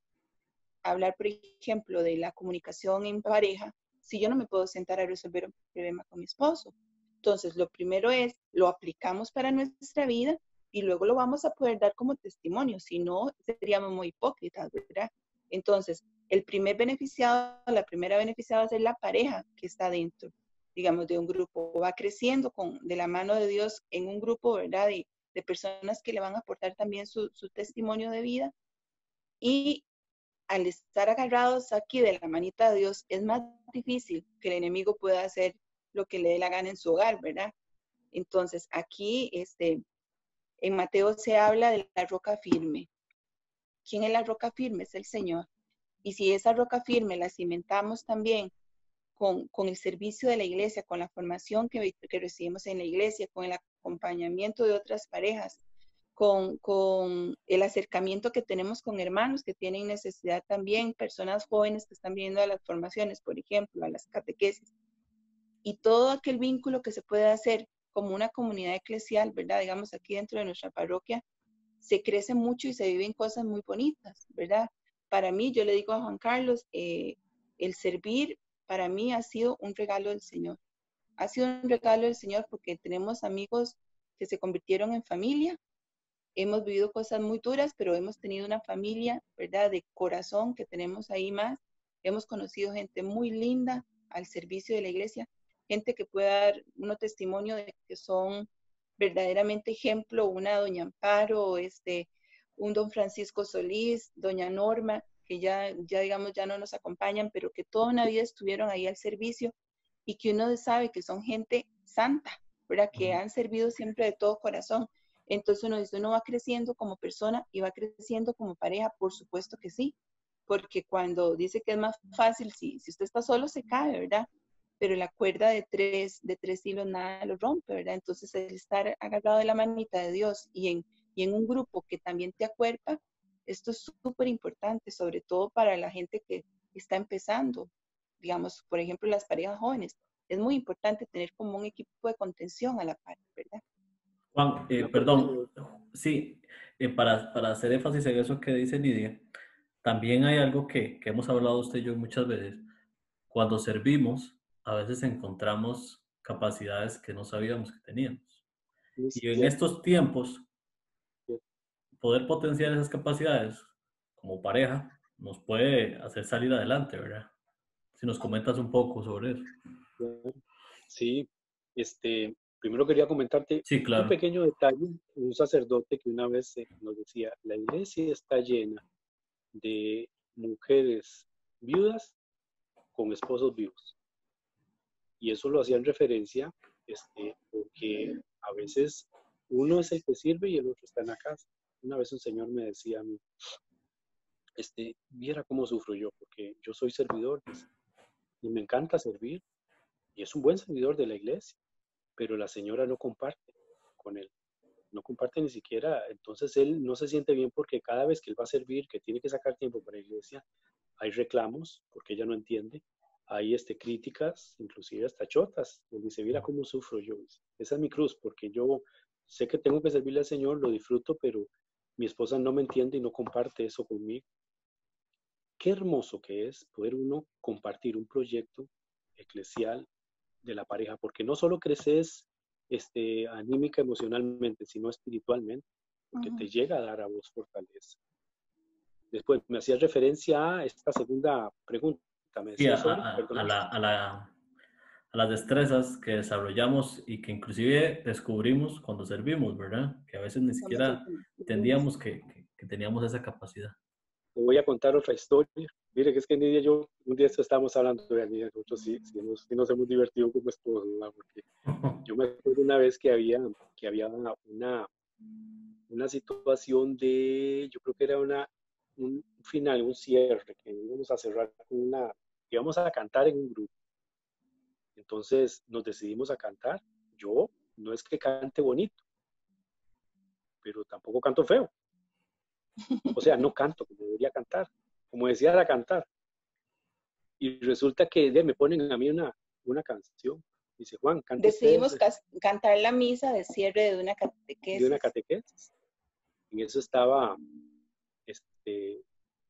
hablar, por ejemplo, de la comunicación en pareja, si yo no me puedo sentar a resolver un problema con mi esposo. Entonces, lo primero es, lo aplicamos para nuestra vida y luego lo vamos a poder dar como testimonio, si no, seríamos muy hipócritas, ¿verdad? Entonces, el primer beneficiado, la primera beneficiada va a ser la pareja que está dentro, digamos, de un grupo. Va creciendo con, de la mano de Dios en un grupo, ¿verdad? De, personas que le van a aportar también su, su, testimonio de vida. Y al estar agarrados aquí de la manita de Dios, es más difícil que el enemigo pueda hacer lo que le dé la gana en su hogar, ¿verdad? Entonces, aquí, este, en Mateo se habla de la roca firme. ¿Quién es la roca firme? Es el Señor. Y si esa roca firme la cimentamos también con, con el servicio de la iglesia, con la formación que, que, recibimos en la iglesia, con el acompañamiento de otras parejas, con, con, el acercamiento que tenemos con hermanos que tienen necesidad también, personas jóvenes que están viendo a las formaciones, por ejemplo, a las catequesis, y todo aquel vínculo que se puede hacer como una comunidad eclesial, ¿verdad? Digamos, aquí dentro de nuestra parroquia, se crece mucho y se viven cosas muy bonitas, ¿verdad? para mí, yo le digo a Juan Carlos, eh, el servir para mí ha sido un regalo del Señor. Ha sido un regalo del Señor porque tenemos amigos que se convirtieron en familia. Hemos vivido cosas muy duras, pero hemos tenido una familia, ¿verdad?, de corazón que tenemos ahí más. Hemos conocido gente muy linda al servicio de la iglesia, gente que puede dar un testimonio de que son verdaderamente ejemplo, una doña Amparo, este, un don Francisco Solís, doña Norma, que ya, ya digamos ya no nos acompañan, pero que toda una vida estuvieron ahí al servicio y que uno sabe que son gente santa, ¿verdad? Que han servido siempre de todo corazón. Entonces uno dice, uno va creciendo como persona y va creciendo como pareja, por supuesto que sí, porque cuando dice que es más fácil, si, si usted está solo se cae, ¿verdad? Pero la cuerda de tres, de tres hilos nada lo rompe, ¿verdad? Entonces el estar agarrado de la manita de Dios y en, y en un grupo que también te acuerpa, esto es súper importante, sobre todo para la gente que está empezando, digamos, por ejemplo, las parejas jóvenes. Es muy importante tener como un equipo de contención a la par, ¿verdad? Juan, eh, perdón, sí, eh, para, para, hacer énfasis en eso que dice Lidia, también hay algo que, que hemos hablado usted y yo muchas veces. Cuando servimos, a veces encontramos capacidades que no sabíamos que teníamos. Y en estos tiempos, poder potenciar esas capacidades como pareja nos puede hacer salir adelante, ¿verdad? Si nos comentas un poco sobre eso. Sí, este, primero quería comentarte un pequeño detalle. Un sacerdote que una vez eh, nos decía, la iglesia está llena de mujeres viudas con esposos vivos. Y eso lo hacía en referencia este, porque a veces uno es el que sirve y el otro está en la casa. Una vez un señor me decía a mí, este, viera cómo sufro yo, porque yo soy servidor y me encanta servir y es un buen servidor de la iglesia, pero la señora no comparte con él, no comparte ni siquiera, entonces él no se siente bien porque cada vez que él va a servir, que tiene que sacar tiempo para la iglesia, hay reclamos porque ella no entiende, hay este, críticas, inclusive hasta chotas, él dice, mira cómo sufro yo, esa es mi cruz, porque yo sé que tengo que servirle al Señor, lo disfruto, pero mi esposa no me entiende y no comparte eso conmigo. Qué hermoso que es poder uno compartir un proyecto eclesial de la pareja, porque no solo creces este, anímica, emocionalmente, sino espiritualmente, porque te llega a dar a vos fortaleza. Después me hacías referencia a esta segunda pregunta. Me sí, a, a, las destrezas que desarrollamos y que inclusive descubrimos cuando servimos, ¿verdad? Que a veces ni siquiera entendíamos que, que teníamos esa capacidad. Te voy a contar otra historia. Mire, que es que Nidia y yo, un día estábamos hablando de Nidia, nosotros sí, sí, nos, sí nos hemos divertido como esposos, porque *laughs* yo me acuerdo una vez que había, que había una, una situación de, yo creo que era una, un final, un cierre, que íbamos a cerrar con una, íbamos a cantar en un grupo. Entonces nos decidimos a cantar. Yo no es que cante bonito, pero tampoco canto feo. O sea, no canto como debería cantar, como decía era cantar. Y resulta que me ponen a mí una, una canción. Dice, Juan, canta. Decidimos cantar la misa de cierre de una catequesis. De una catequesis. Y eso estaba, este,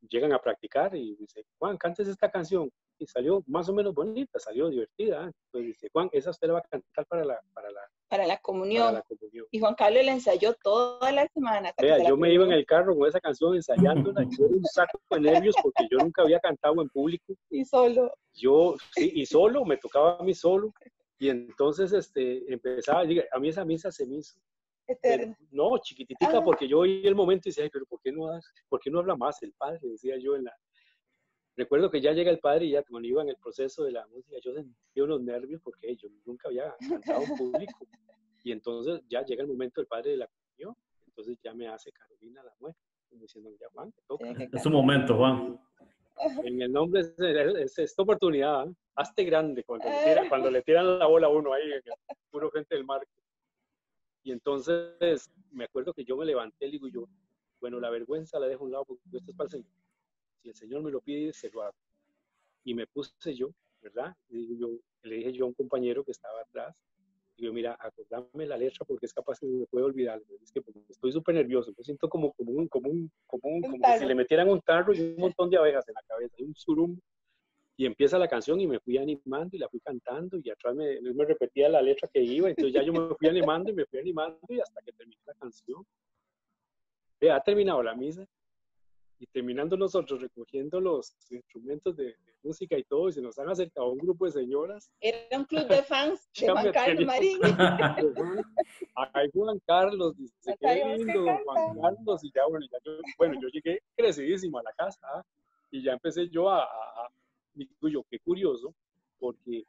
llegan a practicar y dice, Juan, cantes esta canción y salió más o menos bonita, salió divertida. Entonces dice, Juan, esa usted la va a cantar para la, para la, para la, comunión. Y Juan Carlos la ensayó toda la semana. Vea, yo me iba en el carro con esa canción ensayándola, yo era un saco de nervios porque yo nunca había cantado en público. Y solo. Yo, sí, y solo, me tocaba a mí solo. Y entonces este, empezaba, a mí esa misa se me hizo no, chiquititica, ah. porque yo oí el momento y decía, pero ¿por qué, no, ¿por qué no habla más el padre? Decía yo en la, Recuerdo que ya llega el padre y ya cuando iba en el proceso de la música, yo sentía unos nervios porque yo nunca había cantado en público. Y entonces ya llega el momento del padre de la comunión, entonces ya me hace Carolina la muerte, diciendo, ya Juan, toca. Es su momento, Juan. En el nombre es, esta oportunidad, ¿eh? hazte grande cuando le, tiran, *laughs* cuando le tiran la bola a uno ahí, puro frente del marco. Y entonces me acuerdo que yo me levanté y digo yo, bueno, la vergüenza la dejo a un lado porque esto es para el Señor si el Señor me lo pide, se lo hago. Y me puse yo, ¿verdad? Y yo, le dije yo a un compañero que estaba atrás, digo, mira, acordame la letra porque es capaz que me puede olvidar. Es que estoy súper nervioso, me siento como, como, un, como, un, como, un, como que si le metieran un tarro y un montón de abejas en la cabeza, y un surum. Y empieza la canción y me fui animando y la fui cantando y atrás me, me repetía la letra que iba, entonces ya yo me fui animando y me fui animando y hasta que terminé la canción. ha terminado la misa y terminando nosotros recogiendo los instrumentos de, música y todo, y se nos han acercado un grupo de señoras. Era un club de fans *laughs* de Juan Carlos Marín. Ay, Juan Carlos, dice, qué lindo, Juan Carlos, y ya, bueno, ya yo, bueno, yo llegué crecidísimo a la casa, ¿ah? y ya empecé yo a, a, a yo, qué curioso, porque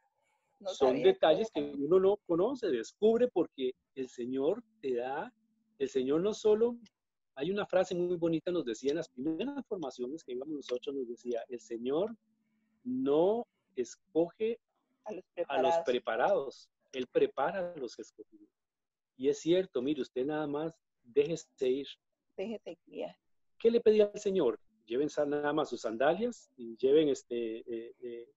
Son detalles que uno no conoce, descubre porque el Señor te da, el Señor no solo, hay una frase muy bonita, nos decía en las primeras formaciones que íbamos nosotros, nos decía, el Señor no escoge a los preparados, a los preparados Él prepara a los escogidos. Y es cierto, mire, usted nada más déjese ir. Déjese guiar. ¿Qué le pedía al Señor? Lleven nada más sus sandalias y lleven este, eh, eh,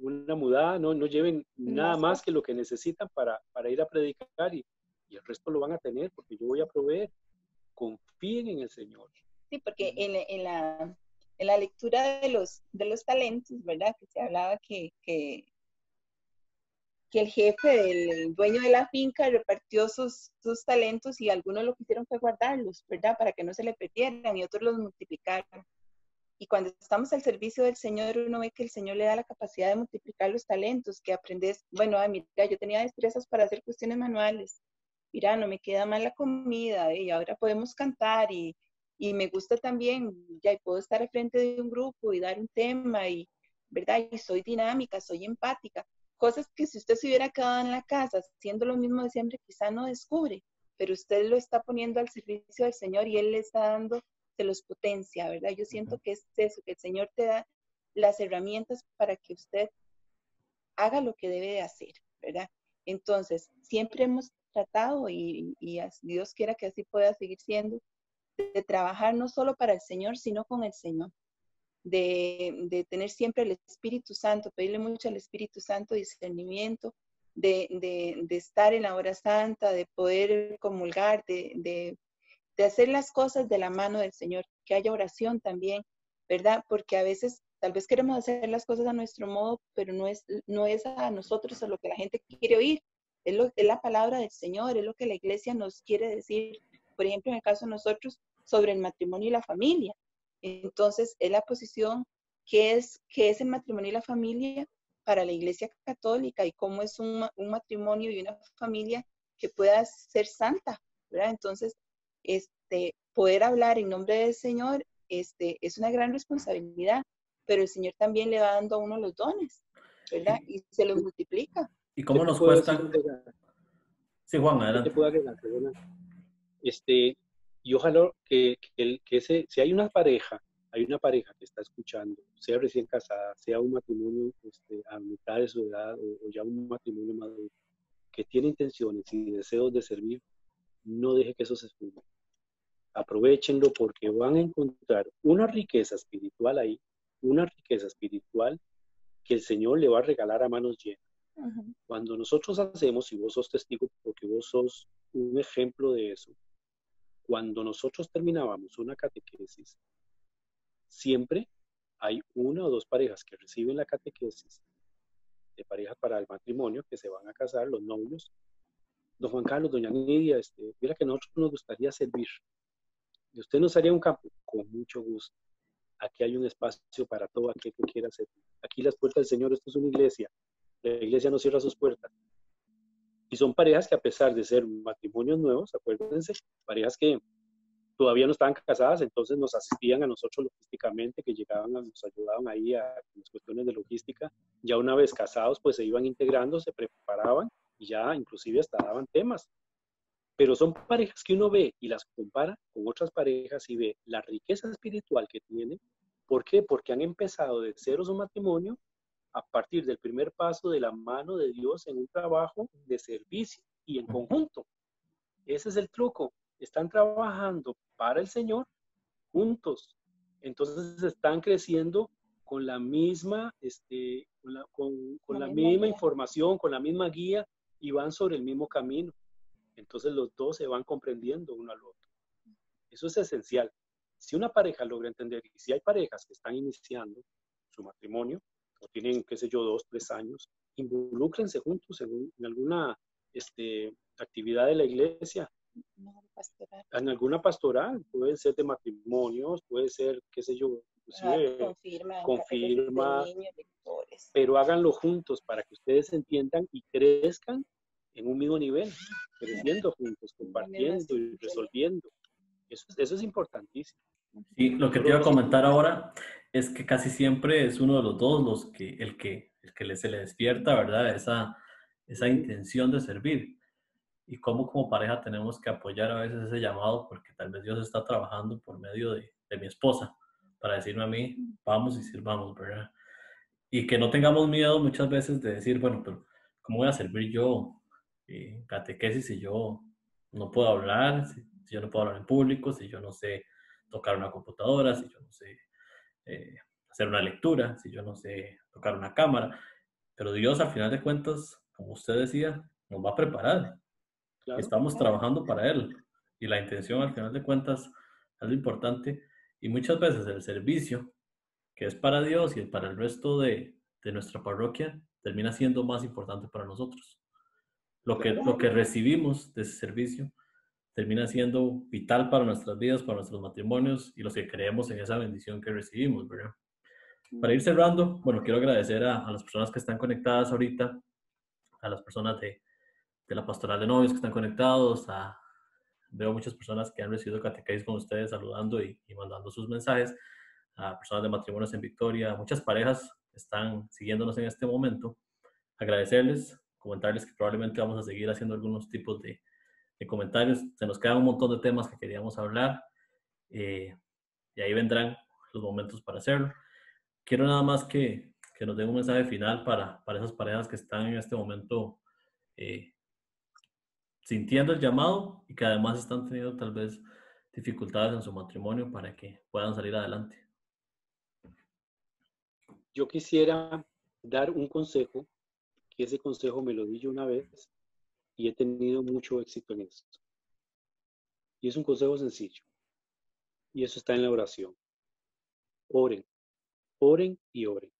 una mudada, no, no lleven nada más que lo que necesitan para, para ir a predicar y, y, el resto lo van a tener porque yo voy a proveer. Confíen en el Señor. Sí, porque en, en, la, en la lectura de los, de los talentos, ¿verdad? Que se hablaba que, que que el jefe, del dueño de la finca, repartió sus, sus talentos y algunos lo quisieron fue guardarlos, ¿verdad? Para que no se le perdieran y otros los multiplicaron. Y cuando estamos al servicio del Señor, uno ve que el Señor le da la capacidad de multiplicar los talentos, que aprendes, bueno, mira, yo tenía destrezas para hacer cuestiones manuales, mira, no me queda mal la comida, y ahora podemos cantar y, y me gusta también, ya puedo estar al frente de un grupo y dar un tema, y, ¿verdad? Y soy dinámica, soy empática cosas que si usted se hubiera quedado en la casa haciendo lo mismo de siempre, quizá no descubre, pero usted lo está poniendo al servicio del Señor y Él le está dando, se los potencia, ¿verdad? Yo siento que es eso, que el Señor te da las herramientas para que usted haga lo que debe de hacer, ¿verdad? Entonces, siempre hemos tratado, y, y Dios quiera que así pueda seguir siendo, de trabajar no solo para el Señor, sino con el Señor de, tener siempre el Espíritu Santo, pedirle mucho al Espíritu Santo discernimiento, de, estar en la hora santa, de poder comulgar, de, hacer las cosas de la mano del Señor, que haya oración también, ¿verdad? Porque a veces tal vez queremos hacer las cosas a nuestro modo, pero no es, no es a nosotros a lo que la gente quiere oír. Es, lo, es la palabra del Señor, es lo que la iglesia nos quiere decir. Por ejemplo, en el caso de nosotros, sobre el matrimonio y la familia. Entonces, es la posición que es, que es el matrimonio y la familia para la Iglesia Católica y cómo es un, matrimonio y una familia que pueda ser santa, ¿verdad? Entonces, este, poder hablar en nombre del Señor este, es una gran responsabilidad, pero el Señor también le va dando a uno los dones, ¿verdad? Y se los multiplica. ¿Y cómo nos cuesta? Sí, Juan, adelante. Este, y ojalá que, que, que ese, si hay una pareja, hay una pareja que está escuchando, sea recién casada, sea un matrimonio este, a mitad de su edad o, ya un matrimonio maduro, que tiene intenciones y deseos de servir, no deje que eso se esfume. Aprovechenlo porque van a encontrar una riqueza espiritual ahí, una riqueza espiritual que el Señor le va a regalar a manos llenas. Cuando nosotros hacemos, y vos sos testigo porque vos sos un ejemplo de eso, cuando nosotros terminábamos una catequesis, siempre hay una o dos parejas que reciben la catequesis de parejas para el matrimonio, que se van a casar, los novios. Don Juan Carlos, doña Nidia, este, mira que nosotros nos gustaría servir. Y usted nos haría un campo, con mucho gusto. Aquí hay un espacio para todo aquel que quiera servir. Aquí las puertas del Señor, esto es una iglesia. La iglesia no cierra sus puertas. Y son parejas que a pesar de ser matrimonios nuevos, acuérdense, parejas que todavía no estaban casadas, entonces nos asistían a nosotros logísticamente, que llegaban, nos ayudaban ahí a las cuestiones de logística. Ya una vez casados, pues se iban integrando, se preparaban y ya inclusive hasta daban temas. Pero son parejas que uno ve y las compara con otras parejas y ve la riqueza espiritual que tienen. ¿Por qué? Porque han empezado de cero su matrimonio a partir del primer paso de la mano de Dios en un trabajo de servicio y en conjunto. Ese es el truco. Están trabajando para el Señor juntos. Entonces están creciendo con la misma, este, con la, misma información, con la misma guía y van sobre el mismo camino. Entonces los dos se van comprendiendo uno al otro. Eso es esencial. Si una pareja logra entender, y si hay parejas que están iniciando su matrimonio, tienen, qué sé yo, dos, tres años, involúcrense juntos en, alguna este, actividad de la iglesia. En alguna pastoral, puede ser de matrimonios, puede ser, qué sé yo, confirma, confirma pero háganlo juntos para que ustedes entiendan y crezcan en un mismo nivel, creciendo juntos, compartiendo y resolviendo. Eso, eso es importantísimo. Sí, lo que te iba a comentar ahora es que casi siempre es uno de los dos los que, el que, el que se le despierta, ¿verdad? Esa, esa intención de servir. Y cómo como pareja tenemos que apoyar a veces ese llamado, porque tal vez Dios está trabajando por medio de, de mi esposa para decirme a mí, vamos y sirvamos, ¿verdad? Y que no tengamos miedo muchas veces de decir, bueno, pero ¿cómo voy a servir yo eh, catequesis si yo no puedo hablar, si, yo no puedo hablar en público, si yo no sé tocar una computadora, si yo no sé eh, hacer una lectura, si yo no sé tocar una cámara? Pero Dios, al final de cuentas, como usted decía, nos va a preparar. Estamos trabajando para Él. Y la intención, al final de cuentas, es lo importante. Y muchas veces el servicio, que es para Dios y para el resto de, de nuestra parroquia, termina siendo más importante para nosotros. Lo que, lo que recibimos de ese servicio termina siendo vital para nuestras vidas, para nuestros matrimonios y los que creemos en esa bendición que recibimos, ¿verdad? Para ir cerrando, bueno, quiero agradecer a, a las personas que están conectadas ahorita, a las personas de, de la pastoral de novios que están conectados, a, veo muchas personas que han recibido catequesis con ustedes saludando y, mandando sus mensajes, a personas de matrimonios en Victoria, muchas parejas están siguiéndonos en este momento. Agradecerles, comentarles que probablemente vamos a seguir haciendo algunos tipos de, de comentarios. Se nos quedan un montón de temas que queríamos hablar eh, y ahí vendrán los momentos para hacerlo. Quiero nada más que, que nos den un mensaje final para, para esas parejas que están en este momento eh, sintiendo el llamado y que además están teniendo tal vez dificultades en su matrimonio para que puedan salir adelante. Yo quisiera dar un consejo, que ese consejo me lo di yo una vez y he tenido mucho éxito en esto. Y es un consejo sencillo. Y eso está en la oración. Oren, oren y oren.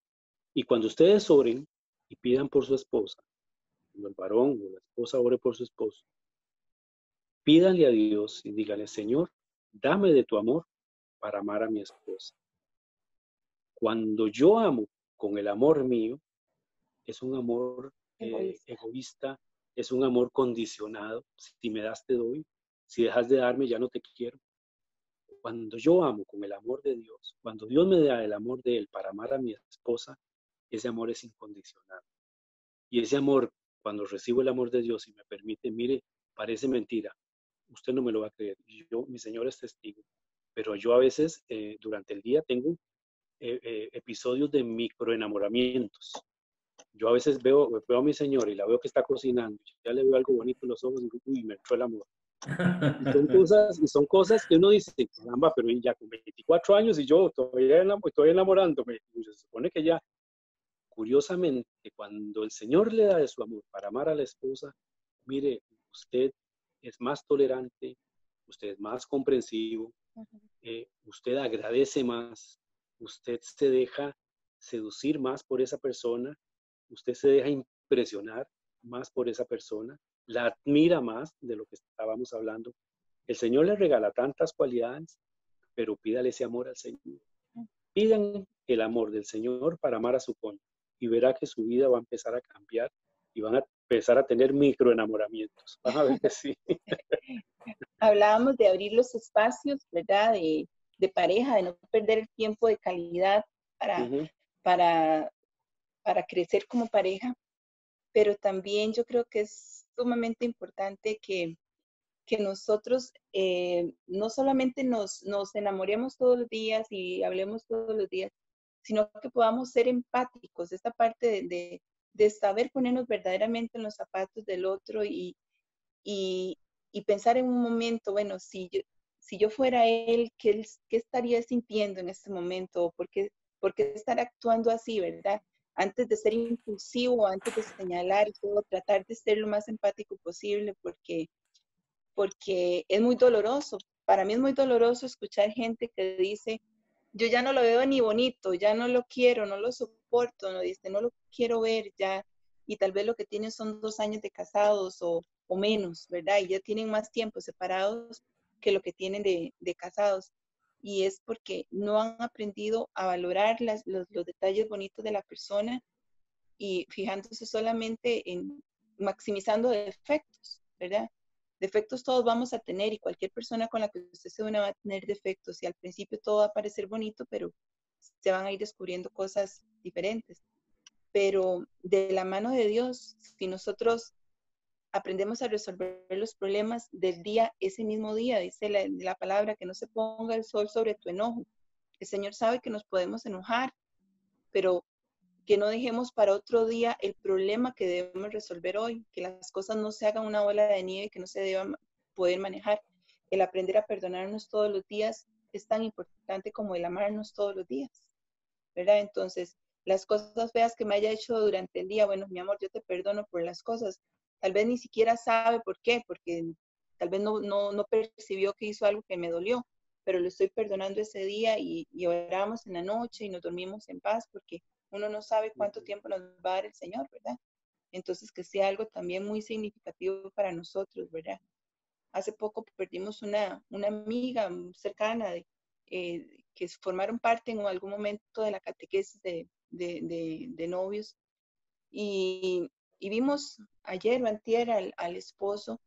Y cuando ustedes oren y pidan por su esposa, cuando el varón o la esposa ore por su esposo, Pídanle a Dios y díganle, Señor, dame de tu amor para amar a mi esposa. Cuando yo amo con el amor mío, es un amor eh, egoísta. Es un amor condicionado. Si me das, te doy. Si dejas de darme, ya no te quiero. Cuando yo amo con el amor de Dios, cuando Dios me da el amor de Él para amar a mi esposa, ese amor es incondicional. Y ese amor, cuando recibo el amor de Dios y me permite, mire, parece mentira, usted no me lo va a creer. Yo, mi Señor es testigo. Pero yo a veces eh, durante el día tengo eh, eh, episodios de microenamoramientos. Yo a veces veo, veo a mi Señor y la veo que está cocinando, ya le veo algo bonito en los ojos y digo, uy, me entró el amor. Y son *laughs* cosas, y son cosas que uno dice, caramba, pero ya con 24 años y yo todavía, estoy enamorándome. se supone que ya, curiosamente, cuando el Señor le da de su amor para amar a la esposa, mire, usted es más tolerante, usted es más comprensivo, eh, usted agradece más, usted se deja seducir más por esa persona, usted se deja impresionar más por esa persona, la admira más de lo que estábamos hablando. El Señor le regala tantas cualidades, pero pídale ese amor al Señor. Pidan el amor del Señor para amar a su cónyuge y verá que su vida va a empezar a cambiar y van a empezar a tener microenamoramientos. *laughs* Van a ver que sí. Hablábamos de abrir los espacios, ¿verdad? De, de, pareja, de no perder el tiempo de calidad para, para, para crecer como pareja, pero también yo creo que es sumamente importante que, que nosotros eh, no solamente nos, nos enamoremos todos los días y hablemos todos los días, sino que podamos ser empáticos, esta parte de, de saber ponernos verdaderamente en los zapatos del otro y, y, pensar en un momento, bueno, si yo, si yo fuera él, ¿qué, ¿qué, estaría sintiendo en este momento? ¿Por qué, ¿Por qué estar actuando así, verdad? Antes de ser impulsivo, antes de señalar tratar de ser lo más empático posible porque, porque es muy doloroso. Para mí es muy doloroso escuchar gente que dice, yo ya no lo veo ni bonito, ya no lo quiero, no lo soporto, no dice, no lo quiero ver ya, y tal vez lo que tienen son dos años de casados o, o menos, ¿verdad? Y ya tienen más tiempo separados que lo que tienen de casados. Y es porque no han aprendido a valorar los, los detalles bonitos de la persona y fijándose solamente en maximizando defectos, ¿verdad? Defectos todos vamos a tener y cualquier persona con la que usted se una va a tener defectos y al principio todo va a parecer bonito, pero se van a ir descubriendo cosas diferentes. Pero de la mano de Dios, si nosotros aprendemos a resolver los problemas del día, ese mismo día, dice la, la, palabra, que no se ponga el sol sobre tu enojo. El Señor sabe que nos podemos enojar, pero que no dejemos para otro día el problema que debemos resolver hoy, que las cosas no se hagan una bola de nieve que no se deban poder manejar. El aprender a perdonarnos todos los días es tan importante como el amarnos todos los días, ¿verdad? Entonces, las cosas feas que me haya hecho durante el día, bueno, mi amor, yo te perdono por las cosas. Tal vez ni siquiera sabe por qué, porque tal vez no, no, no percibió que hizo algo que me dolió, pero lo estoy perdonando ese día y, y oramos en la noche y nos dormimos en paz porque uno no sabe cuánto tiempo nos va a dar el Señor, ¿verdad? Entonces, que sea algo también muy significativo para nosotros, ¿verdad? Hace poco perdimos una, una amiga cercana de, eh, que formaron parte en algún momento de la catequesis de, de, de, novios. Y, y, vimos ayer o antier al, esposo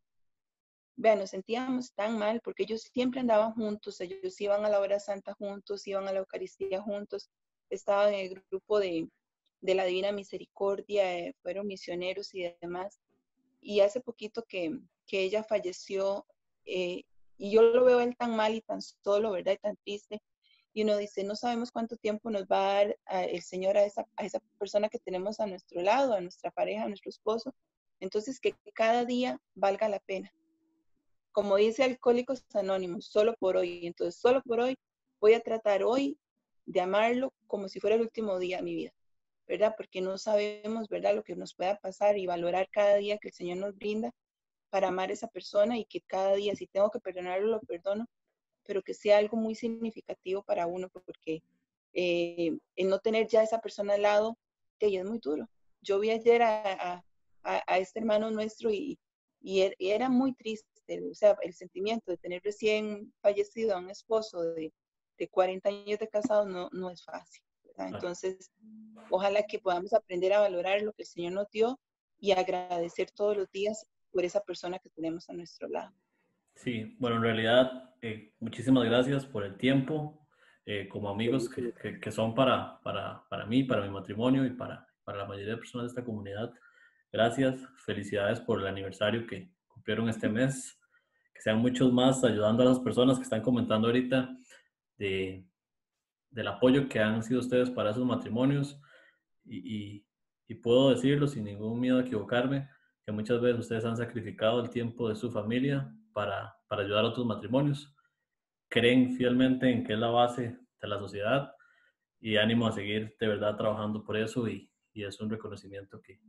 vean, nos sentíamos tan mal porque ellos siempre andaban juntos, ellos iban a la hora santa juntos, iban a la Eucaristía juntos, estaban en el grupo de, de la Divina Misericordia, eh, fueron misioneros y demás. Y hace poquito que, que ella falleció, eh, y yo lo veo él tan mal y tan solo, ¿verdad? Y tan triste. Y uno dice, no sabemos cuánto tiempo nos va a dar el Señor a esa, a esa persona que tenemos a nuestro lado, a nuestra pareja, a nuestro esposo. Entonces, que cada día valga la pena. Como dice Alcohólicos Anónimos, solo por hoy. Entonces, solo por hoy voy a tratar hoy de amarlo como si fuera el último día de mi vida, ¿verdad? Porque no sabemos, ¿verdad? Lo que nos pueda pasar y valorar cada día que el Señor nos brinda para amar a esa persona y que cada día, si tengo que perdonarlo, lo perdono, pero que sea algo muy significativo para uno, porque eh, el no tener ya a esa persona al lado, que es muy duro. Yo vi ayer a, a, a este hermano nuestro y, y, er, era muy triste, o sea, el sentimiento de tener recién fallecido a un esposo de, de 40 años de casado no, no es fácil. Entonces, ojalá que podamos aprender a valorar lo que el Señor nos dio y agradecer todos los días por esa persona que tenemos a nuestro lado. Sí, bueno, en realidad, eh, muchísimas gracias por el tiempo, eh, como amigos que, que, son para, para, para, mí, para mi matrimonio y para, para la mayoría de personas de esta comunidad. Gracias, felicidades por el aniversario que cumplieron este mes, que sean muchos más ayudando a las personas que están comentando ahorita de, del apoyo que han sido ustedes para esos matrimonios. Y, y, puedo decirlo sin ningún miedo a equivocarme, que muchas veces ustedes han sacrificado el tiempo de su familia para, para ayudar a otros matrimonios, creen fielmente en que es la base de la sociedad y ánimo a seguir de verdad trabajando por eso y, es un reconocimiento que,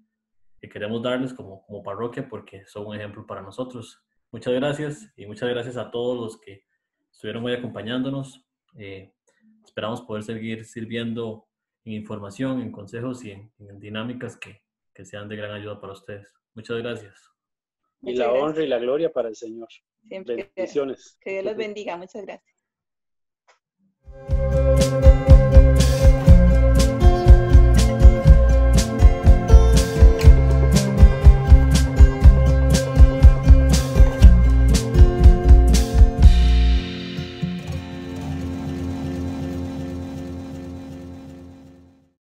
que, queremos darles como, como parroquia porque son un ejemplo para nosotros. Muchas gracias y muchas gracias a todos los que estuvieron hoy acompañándonos. Eh, esperamos poder seguir sirviendo en información, en consejos y en, dinámicas que, que, sean de gran ayuda para ustedes. Muchas gracias. Y la honra y la gloria para el Señor. Siempre. Bendiciones. Que Dios los bendiga. Muchas gracias.